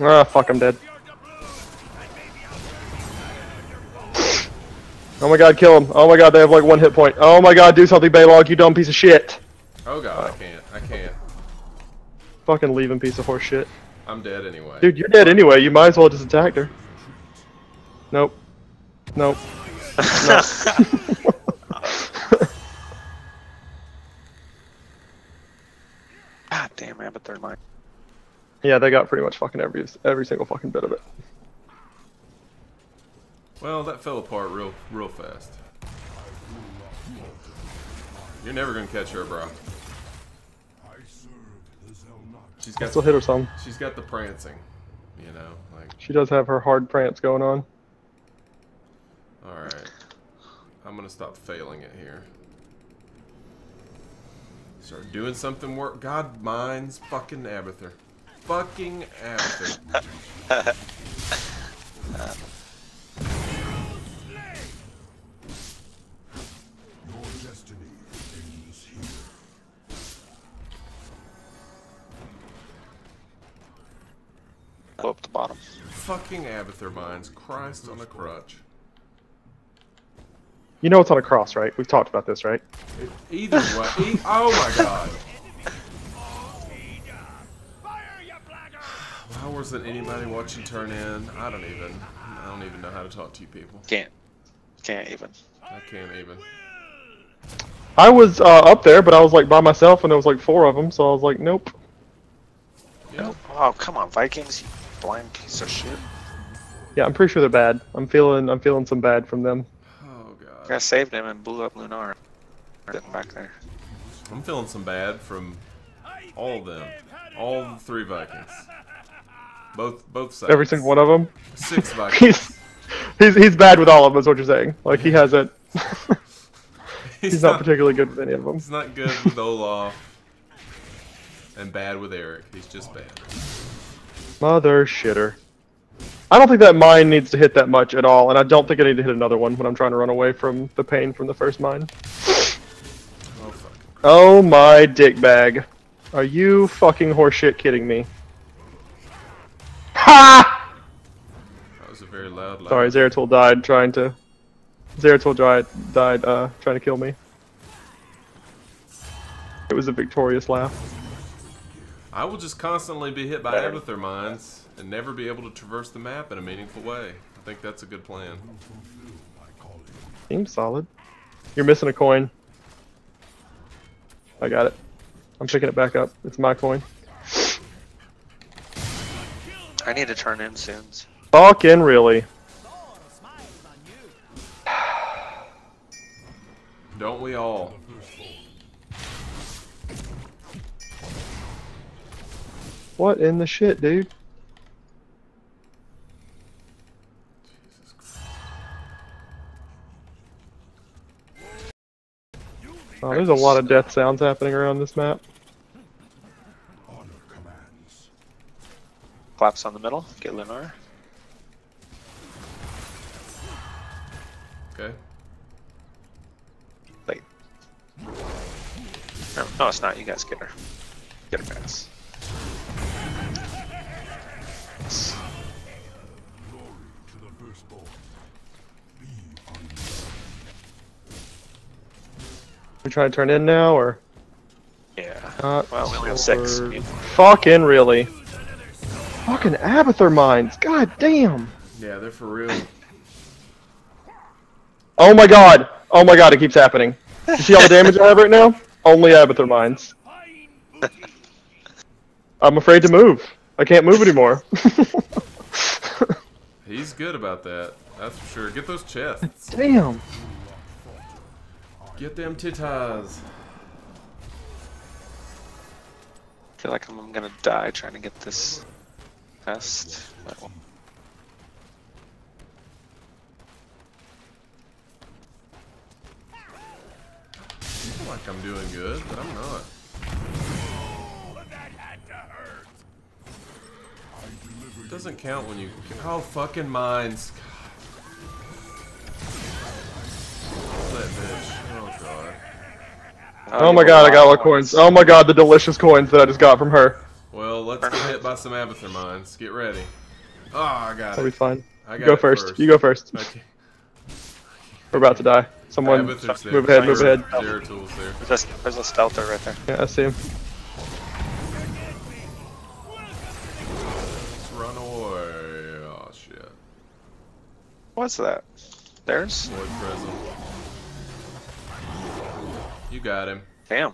[SPEAKER 3] ah, fuck, I'm dead. Oh my god, kill him. Oh my god, they have like one hit point. Oh my god, do something, Baleog, you dumb piece of shit.
[SPEAKER 1] Oh god, I can't. I can't.
[SPEAKER 3] Fucking leave him, piece of horse shit.
[SPEAKER 1] I'm dead anyway.
[SPEAKER 3] Dude, you're dead anyway, you might as well just attack her. Nope. Nope. No.
[SPEAKER 2] God damn, I have a third line.
[SPEAKER 3] yeah, they got pretty much fucking every every single fucking bit of it.
[SPEAKER 1] Well, that fell apart real, real fast. You're never gonna catch her, bro. She's
[SPEAKER 3] I
[SPEAKER 1] got
[SPEAKER 3] still hit her some.
[SPEAKER 1] she's got the prancing, you know, like
[SPEAKER 3] She does have her hard prance going on.
[SPEAKER 1] all right. I'm gonna stop failing it here. Start doing something work. God minds fucking Abathur. Fucking Abathur.
[SPEAKER 2] Go up the bottom.
[SPEAKER 1] fucking Abathur minds. Christ on a crutch.
[SPEAKER 3] You know it's on a cross, right? We've talked about this, right?
[SPEAKER 1] Either way. E- oh my god.
[SPEAKER 6] Fire, you blackguard!
[SPEAKER 1] How wasn't anybody watching turn in? I don't even. I don't even know how to talk to you people.
[SPEAKER 2] Can't. Can't even.
[SPEAKER 1] I can't even.
[SPEAKER 3] I was uh, up there, but I was like by myself, and there was like four of them, so I was like, nope.
[SPEAKER 1] Yeah.
[SPEAKER 2] Oh, come on, Vikings, you blind piece of shit.
[SPEAKER 3] Yeah, I'm pretty sure they're bad. I'm feeling, I'm feeling some bad from them.
[SPEAKER 1] Oh god.
[SPEAKER 2] I saved him and blew up Lunar. Sitting back there.
[SPEAKER 1] I'm feeling some bad from all of them. All the three Vikings. Both both sides.
[SPEAKER 3] Every single one of them.
[SPEAKER 1] Six Vikings.
[SPEAKER 3] He's, he's he's bad with all of them. Is what you're saying? Like he hasn't. he's not particularly good with any of them.
[SPEAKER 1] He's not good with Olaf. And bad with Eric. He's just bad.
[SPEAKER 3] Mother shitter. I don't think that mine needs to hit that much at all, and I don't think I need to hit another one when I'm trying to run away from the pain from the first mine.
[SPEAKER 1] Oh.
[SPEAKER 3] Oh my dick bag. Are you fucking horseshit kidding me? Ha!
[SPEAKER 1] That was a very loud laugh.
[SPEAKER 3] Sorry, Zeratul died trying to. Zeratul died, died uh, trying to kill me. It was a victorious laugh.
[SPEAKER 1] I will just constantly be hit by
[SPEAKER 2] Better.
[SPEAKER 1] Abathur mines and never be able to traverse the map in a meaningful way. I think that's a good plan.
[SPEAKER 3] Seems solid. You're missing a coin. I got it. I'm picking it back up. It's my coin.
[SPEAKER 2] I need to turn in soon.
[SPEAKER 3] Fucking really.
[SPEAKER 1] Don't we all?
[SPEAKER 3] What in the shit, dude? Oh, there's a lot of death sounds happening around this map.
[SPEAKER 4] Honor commands.
[SPEAKER 2] Collapse on the middle. Get Lunar.
[SPEAKER 1] Okay.
[SPEAKER 2] Late. No, no, it's not. You guys get her. Get her pass.
[SPEAKER 3] We trying to turn in now, or?
[SPEAKER 2] Yeah.
[SPEAKER 3] Not
[SPEAKER 2] Well, we only have six.
[SPEAKER 3] or- Fucking really. Fucking Abathur mines. God damn.
[SPEAKER 1] Yeah, they're for real.
[SPEAKER 3] Oh my god. Oh my god, it keeps happening. You see all the damage I have right now? Only Abathur mines. I'm afraid to move. I can't move anymore.
[SPEAKER 1] He's good about that. That's for sure. Get those chests.
[SPEAKER 3] damn.
[SPEAKER 1] Get them titas.
[SPEAKER 2] I feel like I'm gonna die trying to get this test. But
[SPEAKER 1] I feel like I'm doing good, but I'm not.
[SPEAKER 6] But that had to hurt!
[SPEAKER 1] It doesn't count when you. Oh, fucking mines. That bitch. Oh god.
[SPEAKER 3] Oh my god, I got all the coins. Oh my god, the delicious coins that I just got from her.
[SPEAKER 1] Well, let's get hit by some Abathur mines. Get ready. Oh, I got
[SPEAKER 3] That'll be
[SPEAKER 1] it.
[SPEAKER 3] fine.
[SPEAKER 1] I got
[SPEAKER 3] go
[SPEAKER 1] it
[SPEAKER 3] first. You go first.
[SPEAKER 1] Okay.
[SPEAKER 3] We're about to die. Someone
[SPEAKER 1] Abathur's there.
[SPEAKER 3] move ahead, move ahead.
[SPEAKER 1] Zeratul's there.
[SPEAKER 2] there's a, there's a stealther right there.
[SPEAKER 3] Yeah, I see him.
[SPEAKER 1] Let's run away. Oh shit.
[SPEAKER 2] What's that? There's?
[SPEAKER 1] Void Prison. You got him.
[SPEAKER 2] Damn.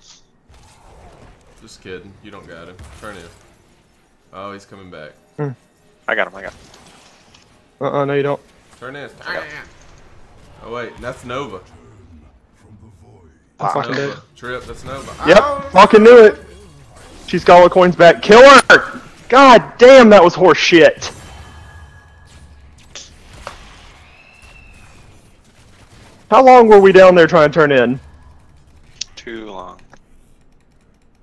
[SPEAKER 1] Just kidding. You don't got him. Turn in. Oh, he's coming back. Hmm.
[SPEAKER 2] I got him. I got him.
[SPEAKER 3] Uh-uh, no you don't.
[SPEAKER 1] Turn in. Oh wait, that's Nova.
[SPEAKER 4] from the void.
[SPEAKER 3] I fucking did.
[SPEAKER 1] Nova. Trip, that's Nova.
[SPEAKER 3] Yep,
[SPEAKER 1] Ow!
[SPEAKER 3] fucking knew it. She's got all the coins back. Kill her! God damn, that was horse shit. How long were we down there trying to turn in?
[SPEAKER 2] Too long.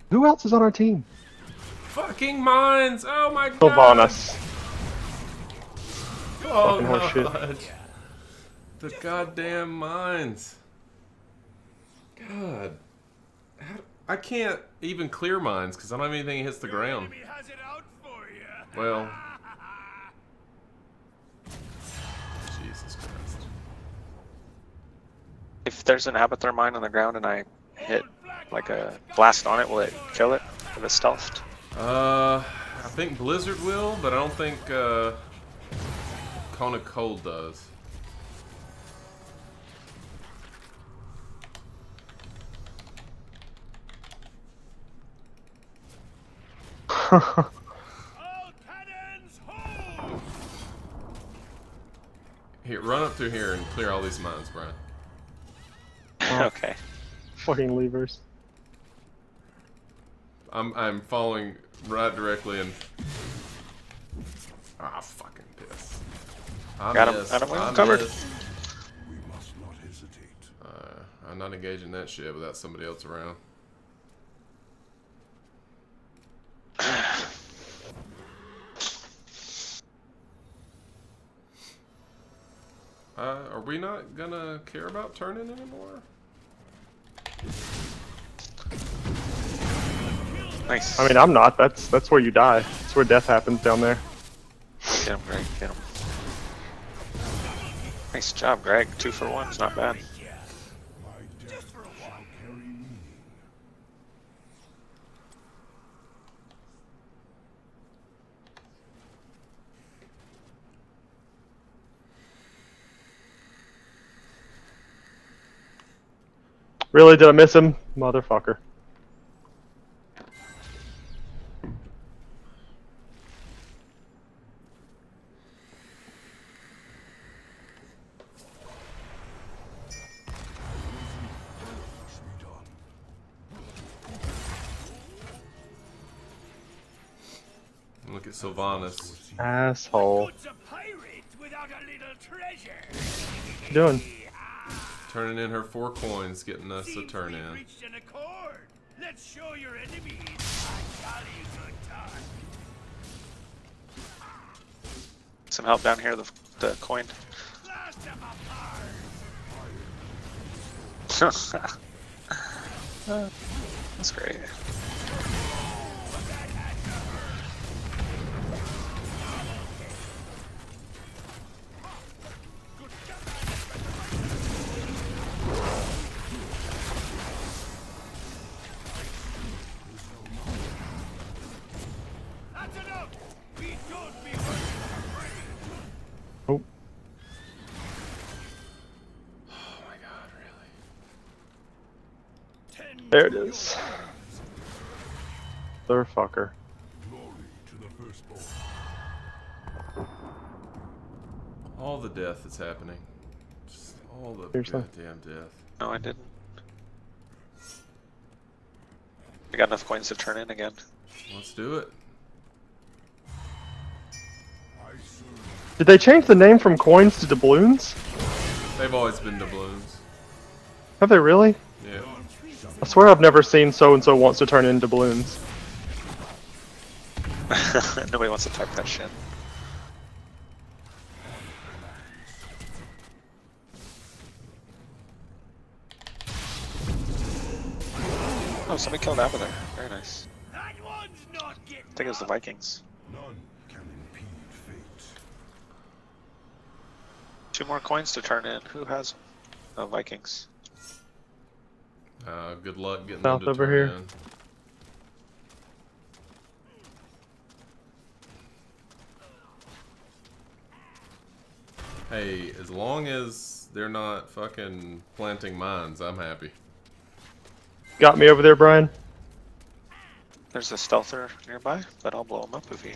[SPEAKER 3] Who else is on our team?
[SPEAKER 1] Fucking mines! Oh my god!
[SPEAKER 3] Sylvanas.
[SPEAKER 1] Oh
[SPEAKER 3] Fucking shit.
[SPEAKER 1] god. The goddamn mines. God. How, I can't even clear mines because I don't have anything that hits the ground.
[SPEAKER 6] Enemy has it out for you.
[SPEAKER 1] Well. Jesus Christ.
[SPEAKER 2] If there's an Abathur mine on the ground and I hit like a blast on it, will it kill it if it's stealthed?
[SPEAKER 1] Uh, I think Blizzard will, but I don't think uh, Cone of Cold does.
[SPEAKER 6] All cannons hold.
[SPEAKER 1] Here, run up through here and clear all these mines, Brian.
[SPEAKER 2] okay.
[SPEAKER 3] Fucking levers.
[SPEAKER 1] I'm I'm following right directly and ah fucking piss. I
[SPEAKER 2] Got him,
[SPEAKER 1] missed,
[SPEAKER 2] got him,
[SPEAKER 1] I
[SPEAKER 2] covered.
[SPEAKER 1] missed.
[SPEAKER 4] We must not hesitate.
[SPEAKER 1] Uh, I'm not engaging that shit without somebody else around. Uh, are we not gonna care about turning anymore?
[SPEAKER 2] Nice.
[SPEAKER 3] I mean, I'm not. That's that's where you die. That's where death happens down there.
[SPEAKER 2] get him, Greg. Get him. Nice job, Greg. Two for one. It's not bad.
[SPEAKER 4] My death shall carry meaning.
[SPEAKER 3] Really? Did I miss him? Motherfucker.
[SPEAKER 1] Look at Sylvanas.
[SPEAKER 3] Asshole.
[SPEAKER 6] What's a pirate without a little treasure?
[SPEAKER 3] What you doing?
[SPEAKER 1] Turning in her four coins, getting us a turn in.
[SPEAKER 6] reached an accord. Let's show your enemies a jolly good time.
[SPEAKER 2] Some help down here. The the coin.
[SPEAKER 6] Blast them apart.
[SPEAKER 2] That's great.
[SPEAKER 3] There it is.
[SPEAKER 6] to
[SPEAKER 3] is.
[SPEAKER 6] yours.
[SPEAKER 3] Motherfucker.
[SPEAKER 4] Glory to the firstborn.
[SPEAKER 1] All the death that's happening. Just all the
[SPEAKER 3] Seriously?
[SPEAKER 1] goddamn death.
[SPEAKER 2] No, I didn't. We got enough coins to turn in again.
[SPEAKER 1] Let's do it.
[SPEAKER 3] Did they change the name from coins to doubloons?
[SPEAKER 1] They've always been doubloons.
[SPEAKER 3] Have they really?
[SPEAKER 1] Yeah.
[SPEAKER 3] I swear I've never seen so and so wants to turn into balloons.
[SPEAKER 2] Nobody wants to type that shit. Oh, somebody killed Abathur. Very nice. I think it was the Vikings. Two more coins to turn in. Who has? Oh, Vikings.
[SPEAKER 1] Uh, good luck getting
[SPEAKER 3] South
[SPEAKER 1] them to
[SPEAKER 3] over
[SPEAKER 1] turn
[SPEAKER 3] here.
[SPEAKER 1] in. Hey, as long as they're not fucking planting mines, I'm happy.
[SPEAKER 3] Got me over there, Brian.
[SPEAKER 2] There's a stealther nearby, but I'll blow him up if he.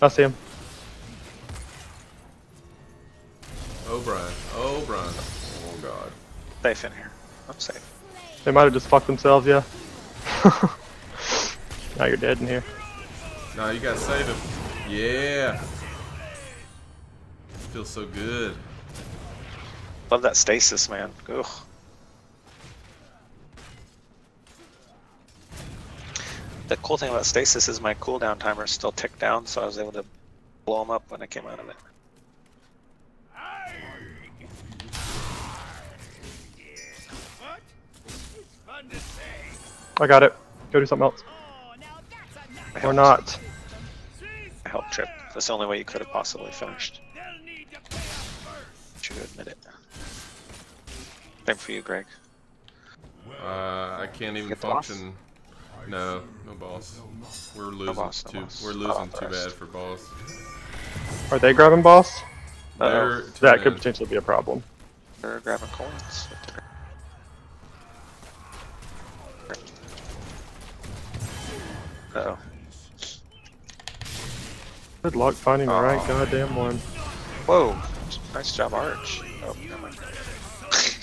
[SPEAKER 3] I see him.
[SPEAKER 1] Oh, Brian. Oh, Brian. Oh, God.
[SPEAKER 2] Safe in here. I'm safe.
[SPEAKER 3] They might have just fucked themselves, yeah. Now you're dead in here.
[SPEAKER 1] No, you gotta save him. Yeah. Feels so good.
[SPEAKER 2] Love that stasis, man. Ugh. The cool thing about stasis is my cooldown timer still ticked down, so I was able to blow him up when I came out of it.
[SPEAKER 3] I got it. Go do something else.
[SPEAKER 6] Oh, now that's a nice
[SPEAKER 3] Or not.
[SPEAKER 2] I helped Trip. That's the only way you could have possibly finished.
[SPEAKER 6] They'll need to pay us first.
[SPEAKER 2] Should admit it. Same for you, Greg.
[SPEAKER 1] Uh, I can't even
[SPEAKER 2] Get the boss?
[SPEAKER 1] function. No, no boss. We're losing
[SPEAKER 2] boss, no
[SPEAKER 1] too.
[SPEAKER 2] boss.
[SPEAKER 1] We're
[SPEAKER 2] Not
[SPEAKER 1] losing too bad for boss.
[SPEAKER 3] Are they grabbing boss?
[SPEAKER 2] Uh-oh.
[SPEAKER 3] That could potentially be a problem.
[SPEAKER 2] They're grabbing coins. Uh oh.
[SPEAKER 3] Good luck finding the right goddamn one.
[SPEAKER 2] Whoa! Nice job, Arch. Oh, never mind.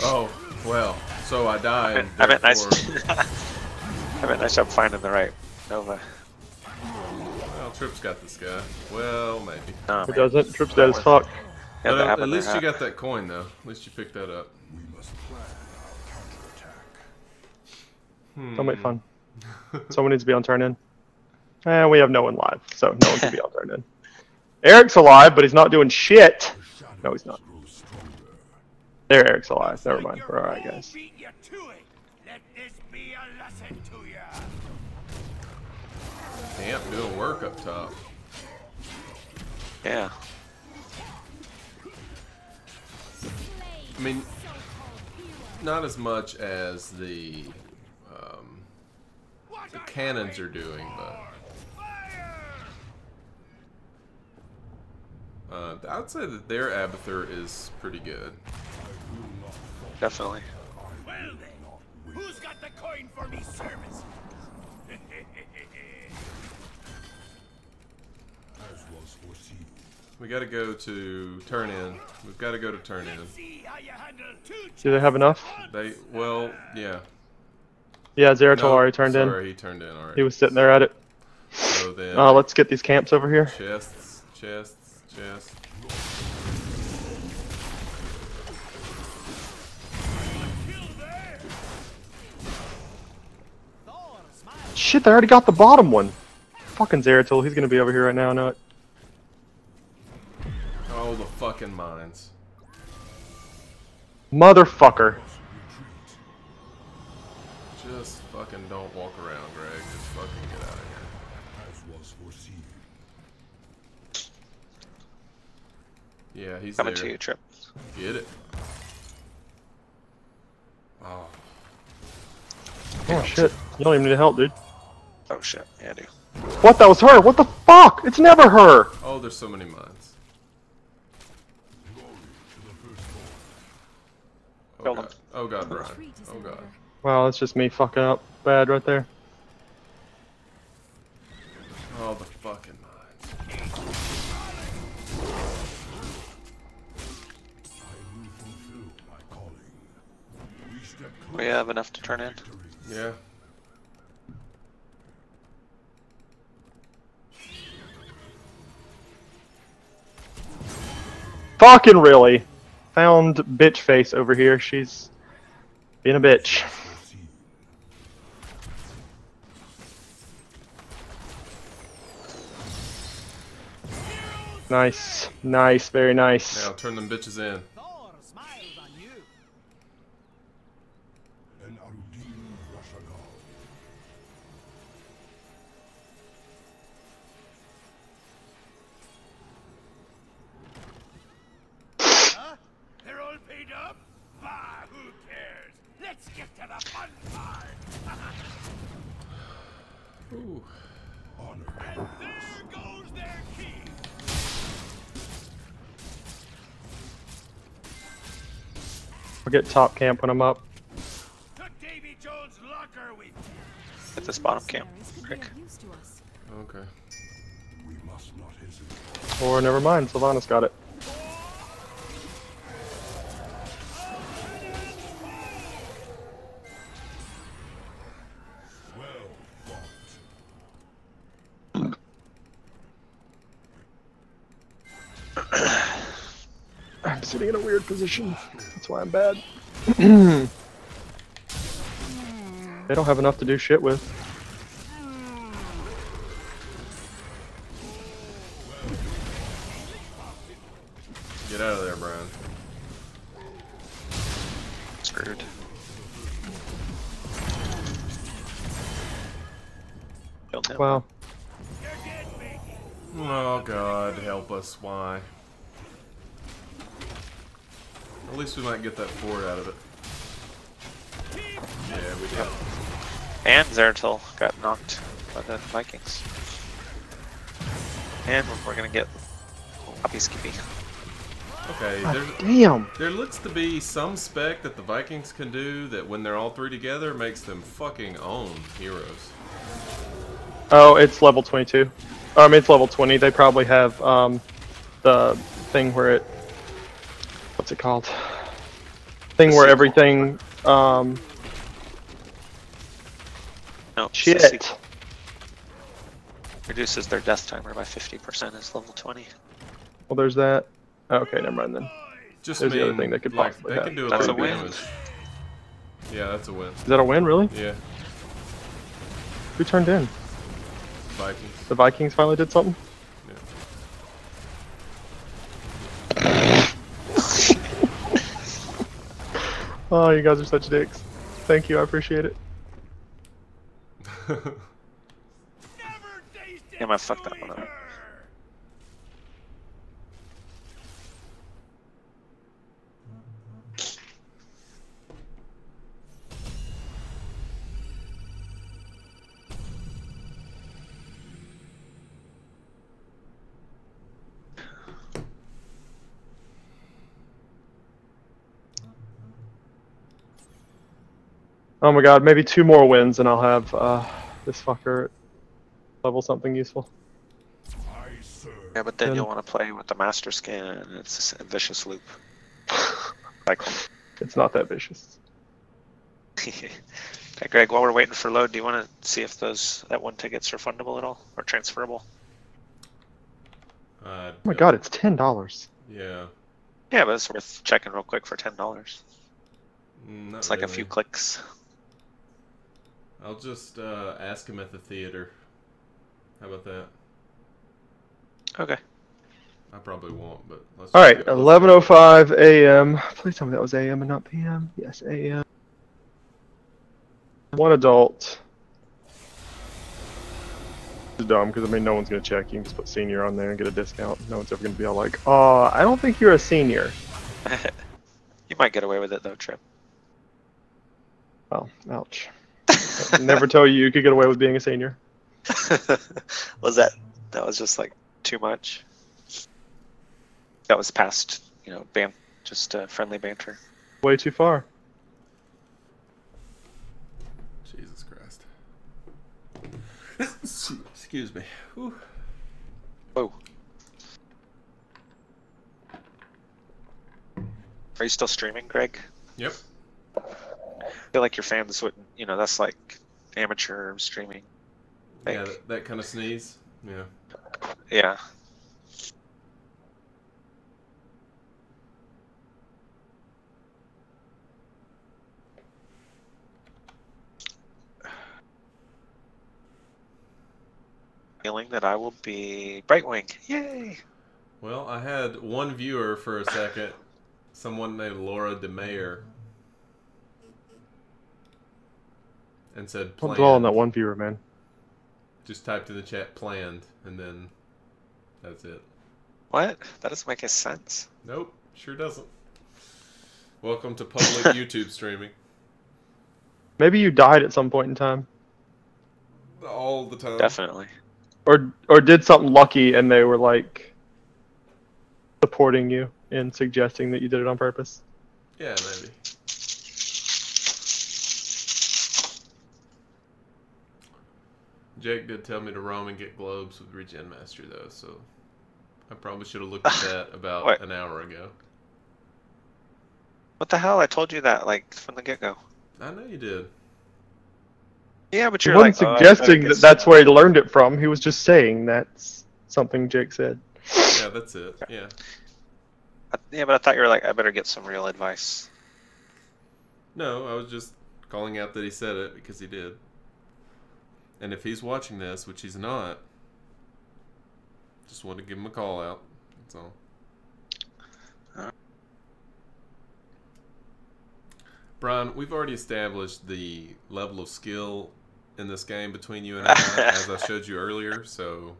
[SPEAKER 1] Oh, well. So I
[SPEAKER 2] I
[SPEAKER 1] died.
[SPEAKER 2] meant, I meant nice. I meant nice job finding the right Nova.
[SPEAKER 1] Well, Trip's got this guy. Well, maybe.
[SPEAKER 2] Oh,
[SPEAKER 3] It
[SPEAKER 2] man.
[SPEAKER 3] doesn't. Trip's dead as fuck.
[SPEAKER 1] But
[SPEAKER 2] that
[SPEAKER 1] at, at least you got that coin, though. At least you picked that up.
[SPEAKER 3] Don't make fun. Someone needs to be on turn in. Eh, we have no one live, so no one can be on turn in. Eric's alive, but he's not doing shit. No, he's not. There, Eric's alive. Never mind. We're alright, guys.
[SPEAKER 6] Beat you to it. Let this be a lesson to you.
[SPEAKER 1] Damn, doing work up top.
[SPEAKER 2] Yeah.
[SPEAKER 1] I mean, not as much as the um, the cannons are doing, but
[SPEAKER 6] for? Fire!
[SPEAKER 1] Uh, I would say that their Abathur is pretty good.
[SPEAKER 2] Definitely.
[SPEAKER 6] Well then, who's got the coin for me service?
[SPEAKER 4] As was foreseen.
[SPEAKER 1] We got to go to turn in. We've got to go to turn in.
[SPEAKER 6] See how you handle two
[SPEAKER 3] Do they have enough?
[SPEAKER 1] They well, yeah.
[SPEAKER 3] Yeah, Zeratul
[SPEAKER 1] No,
[SPEAKER 3] already turned in.
[SPEAKER 1] sorry, he turned in already.
[SPEAKER 3] He was sitting there at it.
[SPEAKER 1] So then,
[SPEAKER 3] Uh, let's get these camps over here.
[SPEAKER 1] chests, chests,
[SPEAKER 3] Shit, they already got the bottom one. Fucking Zeratul, he's gonna be over here right now. I know it.
[SPEAKER 1] Oh, the fucking mines.
[SPEAKER 3] Motherfucker.
[SPEAKER 1] Just fucking don't walk around, Greg. Just fucking get out of here.
[SPEAKER 4] As was foreseen.
[SPEAKER 1] Yeah, he's
[SPEAKER 2] Coming
[SPEAKER 1] there.
[SPEAKER 2] to you, Trip.
[SPEAKER 1] Get it. Oh,
[SPEAKER 3] Oh shit. You don't even need help, dude.
[SPEAKER 2] Oh shit. Yeah, I do.
[SPEAKER 3] What? That was her. What the fuck? It's never her.
[SPEAKER 1] oh, there's so many mines. Oh
[SPEAKER 2] Killed him.
[SPEAKER 1] god. Oh god, Brian. Oh god.
[SPEAKER 5] order.
[SPEAKER 3] Wow, that's just me fucking up bad right there.
[SPEAKER 4] We
[SPEAKER 2] have enough to turn in.
[SPEAKER 1] Yeah.
[SPEAKER 3] Fucking really. Found bitch face over here. She's being a bitch. Nice. Nice. Very nice.
[SPEAKER 1] Now turn them bitches in.
[SPEAKER 6] Get
[SPEAKER 3] top camp when I'm up.
[SPEAKER 2] At this bottom camp,
[SPEAKER 1] Okay.
[SPEAKER 3] Or never mind, Sylvanas got it.
[SPEAKER 4] I'm
[SPEAKER 3] sitting in a weird position. Why I'm bad. they don't have enough to do shit with.
[SPEAKER 1] At least we might get that fort out of it. Yeah, we did.
[SPEAKER 2] And Zeratul got knocked by the Vikings. And we're gonna get Hoppy Skippy.
[SPEAKER 1] Okay,
[SPEAKER 3] God damn.
[SPEAKER 1] there looks to be some spec that the Vikings can do that when they're all three together makes them fucking own heroes.
[SPEAKER 3] Oh, it's level 22. Oh, I mean, it's level 20. They probably have um, the thing where it. What's it called? Thing where everything. Um,
[SPEAKER 2] No,
[SPEAKER 3] shit.
[SPEAKER 2] Reduces their death timer by 50% is level 20.
[SPEAKER 3] Well, there's that. Okay, never mind then.
[SPEAKER 1] Just
[SPEAKER 3] There's
[SPEAKER 1] mean,
[SPEAKER 3] the other thing they could
[SPEAKER 1] like,
[SPEAKER 3] possibly
[SPEAKER 1] they
[SPEAKER 3] have.
[SPEAKER 1] can do a
[SPEAKER 2] That's a win.
[SPEAKER 1] damage. Yeah, that's a win.
[SPEAKER 3] Is that a win, really?
[SPEAKER 1] Yeah,
[SPEAKER 3] Who turned in?
[SPEAKER 1] Vikings.
[SPEAKER 3] The Vikings finally did something? Oh, you guys are such dicks. Thank you, I appreciate it.
[SPEAKER 6] Never
[SPEAKER 2] Damn, I fucked that one up.
[SPEAKER 3] Oh my god, maybe two more wins and I'll have uh, this fucker level something useful.
[SPEAKER 2] Yeah, but then
[SPEAKER 3] Then-
[SPEAKER 2] you'll want to play with the Master Skin, and it's a vicious loop. Cycle.
[SPEAKER 3] It's not that vicious.
[SPEAKER 2] hey, Greg, while we're waiting for load, do you want to see if those that one ticket's refundable at all or transferable?
[SPEAKER 1] Uh,
[SPEAKER 3] Oh my god, it's ten dollars.
[SPEAKER 1] Yeah.
[SPEAKER 2] Yeah, but it's worth checking real quick for ten dollars. It's like a few clicks.
[SPEAKER 1] I'll just uh, ask him at the theater. How about that?
[SPEAKER 2] Okay.
[SPEAKER 1] I probably won't, but let's.
[SPEAKER 3] All
[SPEAKER 1] just
[SPEAKER 3] right,
[SPEAKER 1] go.
[SPEAKER 3] eleven oh five a.m. Please tell me that was a.m. and not p.m. Yes, a.m. One adult. It's dumb because I mean no one's gonna check. You can just put senior on there and get a discount. No one's ever gonna be all like, "Oh, I don't think you're a senior."
[SPEAKER 2] you might get away with it though, Trip.
[SPEAKER 3] Well, ouch. Never tell you you could get away with being a senior.
[SPEAKER 2] was that that was just like too much? That was past, you know, ban just uh, friendly banter.
[SPEAKER 3] Way too far.
[SPEAKER 1] Jesus Christ. Excuse me. Whew.
[SPEAKER 2] Whoa. Are you still streaming, Greg?
[SPEAKER 1] Yep.
[SPEAKER 2] I feel like your fans wouldn't, you know, that's like amateur streaming.
[SPEAKER 1] Yeah,
[SPEAKER 2] Like,
[SPEAKER 1] that, that kind of sneeze. Yeah.
[SPEAKER 2] yeah. Feeling that I will be Brightwing. Yay!
[SPEAKER 1] Well, I had one viewer for a second, someone named Laura DeMayer, and said
[SPEAKER 3] Don't
[SPEAKER 1] planned.
[SPEAKER 3] dwell on that one viewer, man.
[SPEAKER 1] Just typed in the chat planned, and then that's it.
[SPEAKER 2] What? That doesn't make any sense.
[SPEAKER 1] Nope, sure doesn't. Welcome to public YouTube streaming.
[SPEAKER 3] Maybe you died at some point in time,
[SPEAKER 1] All the time.
[SPEAKER 2] Definitely.
[SPEAKER 3] or or did something lucky, and they were like supporting you and suggesting that you did it on purpose.
[SPEAKER 1] Yeah, maybe. Jake did tell me to roam and get globes with Regen Master though, so I probably should have looked at that about
[SPEAKER 2] What?
[SPEAKER 1] an hour ago.
[SPEAKER 2] What the hell? I told you that like from the get go.
[SPEAKER 1] I know you did.
[SPEAKER 2] Yeah, but you're
[SPEAKER 3] wasn't
[SPEAKER 2] like "Oh, I better
[SPEAKER 3] suggesting
[SPEAKER 2] get
[SPEAKER 3] that that's where he learned it from. He was just saying that's something Jake said.
[SPEAKER 1] Yeah, that's it. Yeah.
[SPEAKER 2] Yeah, but I thought you were like, I better get some real advice.
[SPEAKER 1] No, I was just calling out that he said it because he did. And if he's watching this, which he's not, just want to give him a call out. That's all. Brian, we've already established the level of skill in this game between you and I, as I showed you earlier. So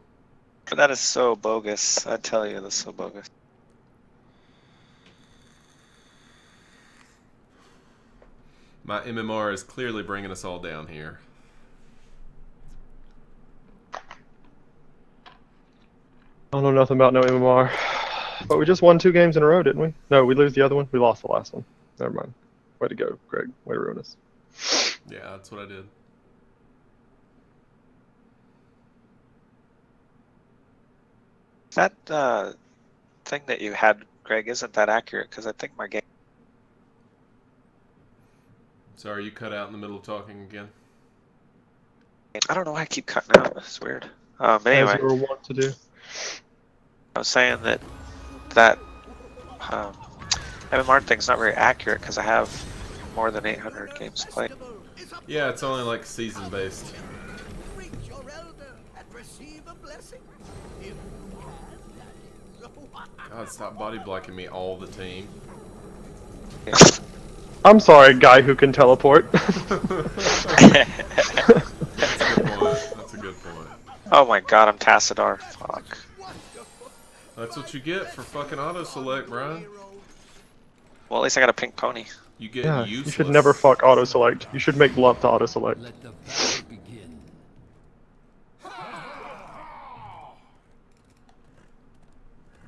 [SPEAKER 2] But that is so bogus. I tell you, that's so bogus.
[SPEAKER 1] my MMR is clearly bringing us all down here.
[SPEAKER 3] I don't know nothing about no MMR. But we just won two games in a row, didn't we? No, we lose the other one. We lost the last one. Never mind. Way to go, Greg. Way to ruin us.
[SPEAKER 1] Yeah, that's what I did.
[SPEAKER 2] That uh, thing that you had, Greg, isn't that accurate? Because I think my game.
[SPEAKER 1] Sorry, you cut out in the middle of talking again.
[SPEAKER 2] I don't know why I keep cutting out. It's weird. Um, but anyway,
[SPEAKER 3] As you were wont to do.
[SPEAKER 2] I was saying that that um, MMR thing's not very accurate because I have more than 800 games played.
[SPEAKER 1] Yeah, it's only like season based.
[SPEAKER 6] Reach your elder and receive a blessing. If you have, that is.
[SPEAKER 1] God, stop body blocking me all the team.
[SPEAKER 3] I'm sorry, guy who can teleport.
[SPEAKER 2] oh my god, I'm Tassadar. Fuck.
[SPEAKER 1] That's what you get for fucking auto select, Brian.
[SPEAKER 2] Well, at least I got a pink pony.
[SPEAKER 1] You get
[SPEAKER 3] yeah,
[SPEAKER 1] useless.
[SPEAKER 3] you should never fuck auto select. You should make love to auto select.
[SPEAKER 4] Let the battle begin.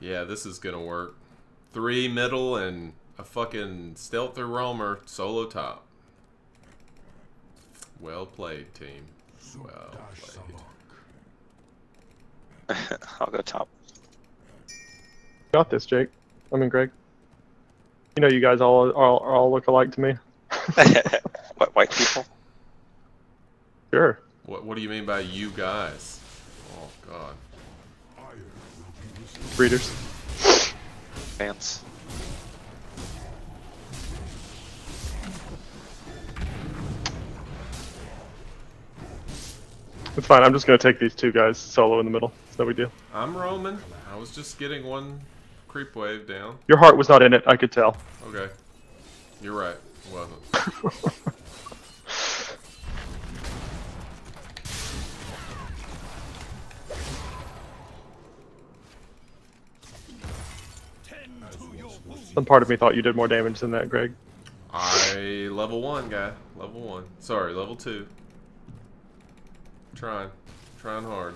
[SPEAKER 1] Yeah, this is gonna work. Three middle and a fucking stealther roamer solo top. Well played, team. Well played.
[SPEAKER 4] Savok.
[SPEAKER 2] I'll go top.
[SPEAKER 3] Got this, Jake. I mean, Greg. You know, you guys all all, all look alike to me.
[SPEAKER 2] what, white people?
[SPEAKER 3] Sure.
[SPEAKER 1] What What do you mean by you guys? Oh God.
[SPEAKER 4] Iron will be restored.
[SPEAKER 3] Breeders.
[SPEAKER 2] Fans.
[SPEAKER 3] It's fine. I'm just gonna take these two guys solo in the middle. It's no big deal.
[SPEAKER 1] I'm Roman. I was just getting one creep wave down.
[SPEAKER 3] Your heart was not in it. I could tell.
[SPEAKER 1] Okay. You're right. It wasn't.
[SPEAKER 6] Tend to your wounds.
[SPEAKER 3] Some part of me thought you did more damage than that, Greg.
[SPEAKER 1] I level one guy. Level one. Sorry, level two. Trying. Trying hard.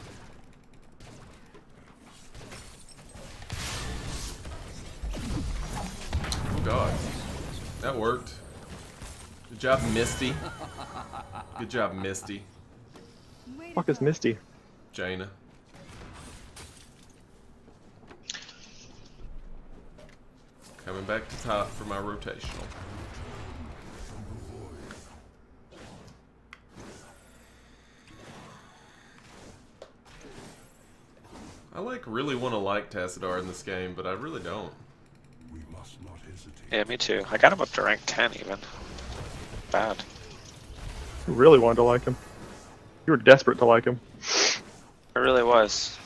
[SPEAKER 1] God. That worked. Good job, Misty. Good job, Misty.
[SPEAKER 3] Fuck is. Misty?
[SPEAKER 1] Jaina. Coming back to top for my rotational. I like really want to like Tassadar in this game, but I really don't.
[SPEAKER 4] We must not hesitate.
[SPEAKER 2] Yeah, me too. I got him up to rank 10 even. Bad.
[SPEAKER 3] You really wanted to like him. You were desperate to like him.
[SPEAKER 2] I really was.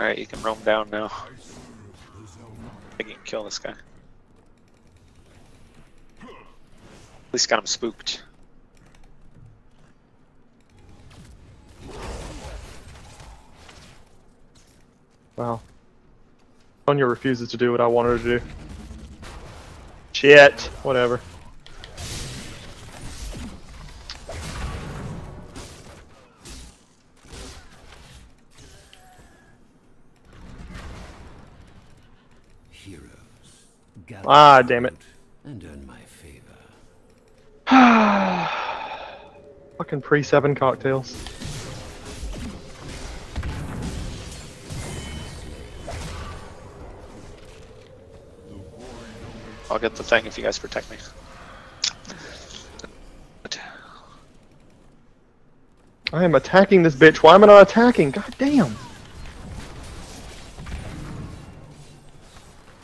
[SPEAKER 2] Alright, you can roam down now. I can kill this guy. At least got him spooked.
[SPEAKER 3] Wow. Sonya refuses to do what I want her to do. Shit. Whatever.
[SPEAKER 7] Heroes.
[SPEAKER 3] Ah, damn it.
[SPEAKER 7] And earn my favor.
[SPEAKER 3] Fucking pre seven cocktails.
[SPEAKER 2] I'll get the thing if you guys protect me.
[SPEAKER 3] I am attacking this bitch. Why am I not attacking? God damn.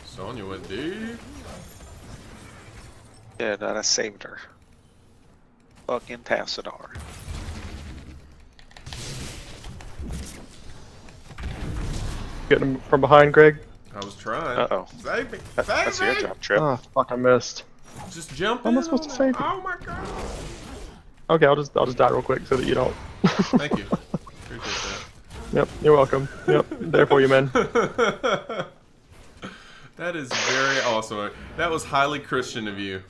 [SPEAKER 1] Sonya went deep.
[SPEAKER 2] Yeah, that I saved her. Fucking Tassadar.
[SPEAKER 3] Getting him from behind, Greg.
[SPEAKER 1] I was trying.
[SPEAKER 2] Uh-oh.
[SPEAKER 1] Save me!
[SPEAKER 2] That-
[SPEAKER 1] Save
[SPEAKER 2] That's
[SPEAKER 1] me!
[SPEAKER 2] your job, Trip.
[SPEAKER 3] Oh, fuck, I missed.
[SPEAKER 1] Just jump
[SPEAKER 3] How am I
[SPEAKER 1] in
[SPEAKER 3] supposed to save you?
[SPEAKER 1] Oh my god!
[SPEAKER 3] Okay, I'll just I'll just die real quick so that you don't.
[SPEAKER 1] Thank you. Appreciate that.
[SPEAKER 3] Yep, you're welcome. Yep, there for you, man.
[SPEAKER 1] that. that is very awesome. That was highly Christian of you,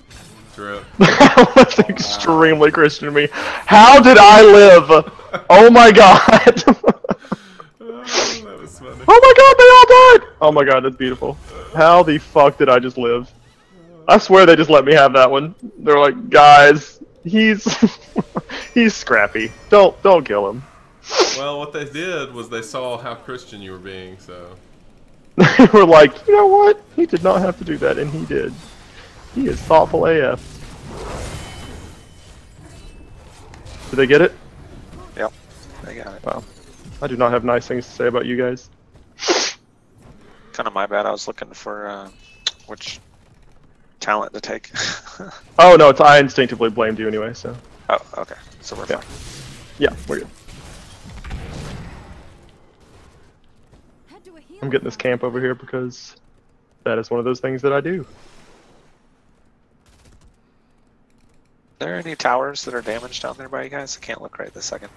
[SPEAKER 1] Trip.
[SPEAKER 3] that was extremely Christian of me. How did I live? Oh my god.
[SPEAKER 1] Oh Oh, was funny.
[SPEAKER 3] Oh my god, they all died! Oh my god, that's beautiful. How the fuck did I just live? I swear they just let me have that one. They're like, guys, he's he's scrappy. Don't don't kill him.
[SPEAKER 1] Well, what they did was they saw how Christian you were being, so.
[SPEAKER 3] They were like, you know what? He did not have to do that, and he did. He is thoughtful AF. Did they get it?
[SPEAKER 2] Yep. I got it.
[SPEAKER 3] Wow. I do not have nice things to say about you guys.
[SPEAKER 2] Kind of my bad. I was looking for uh, which talent to take.
[SPEAKER 3] Oh no, it's I instinctively blamed you anyway, so
[SPEAKER 2] oh, okay. So we're
[SPEAKER 3] Yeah.
[SPEAKER 2] fine.
[SPEAKER 3] yeah, we're good.
[SPEAKER 5] Head to a healer
[SPEAKER 3] I'm getting this camp over here because that is one of those things that I do.
[SPEAKER 2] Are there any towers that are damaged down there by you guys? I can't look right this second.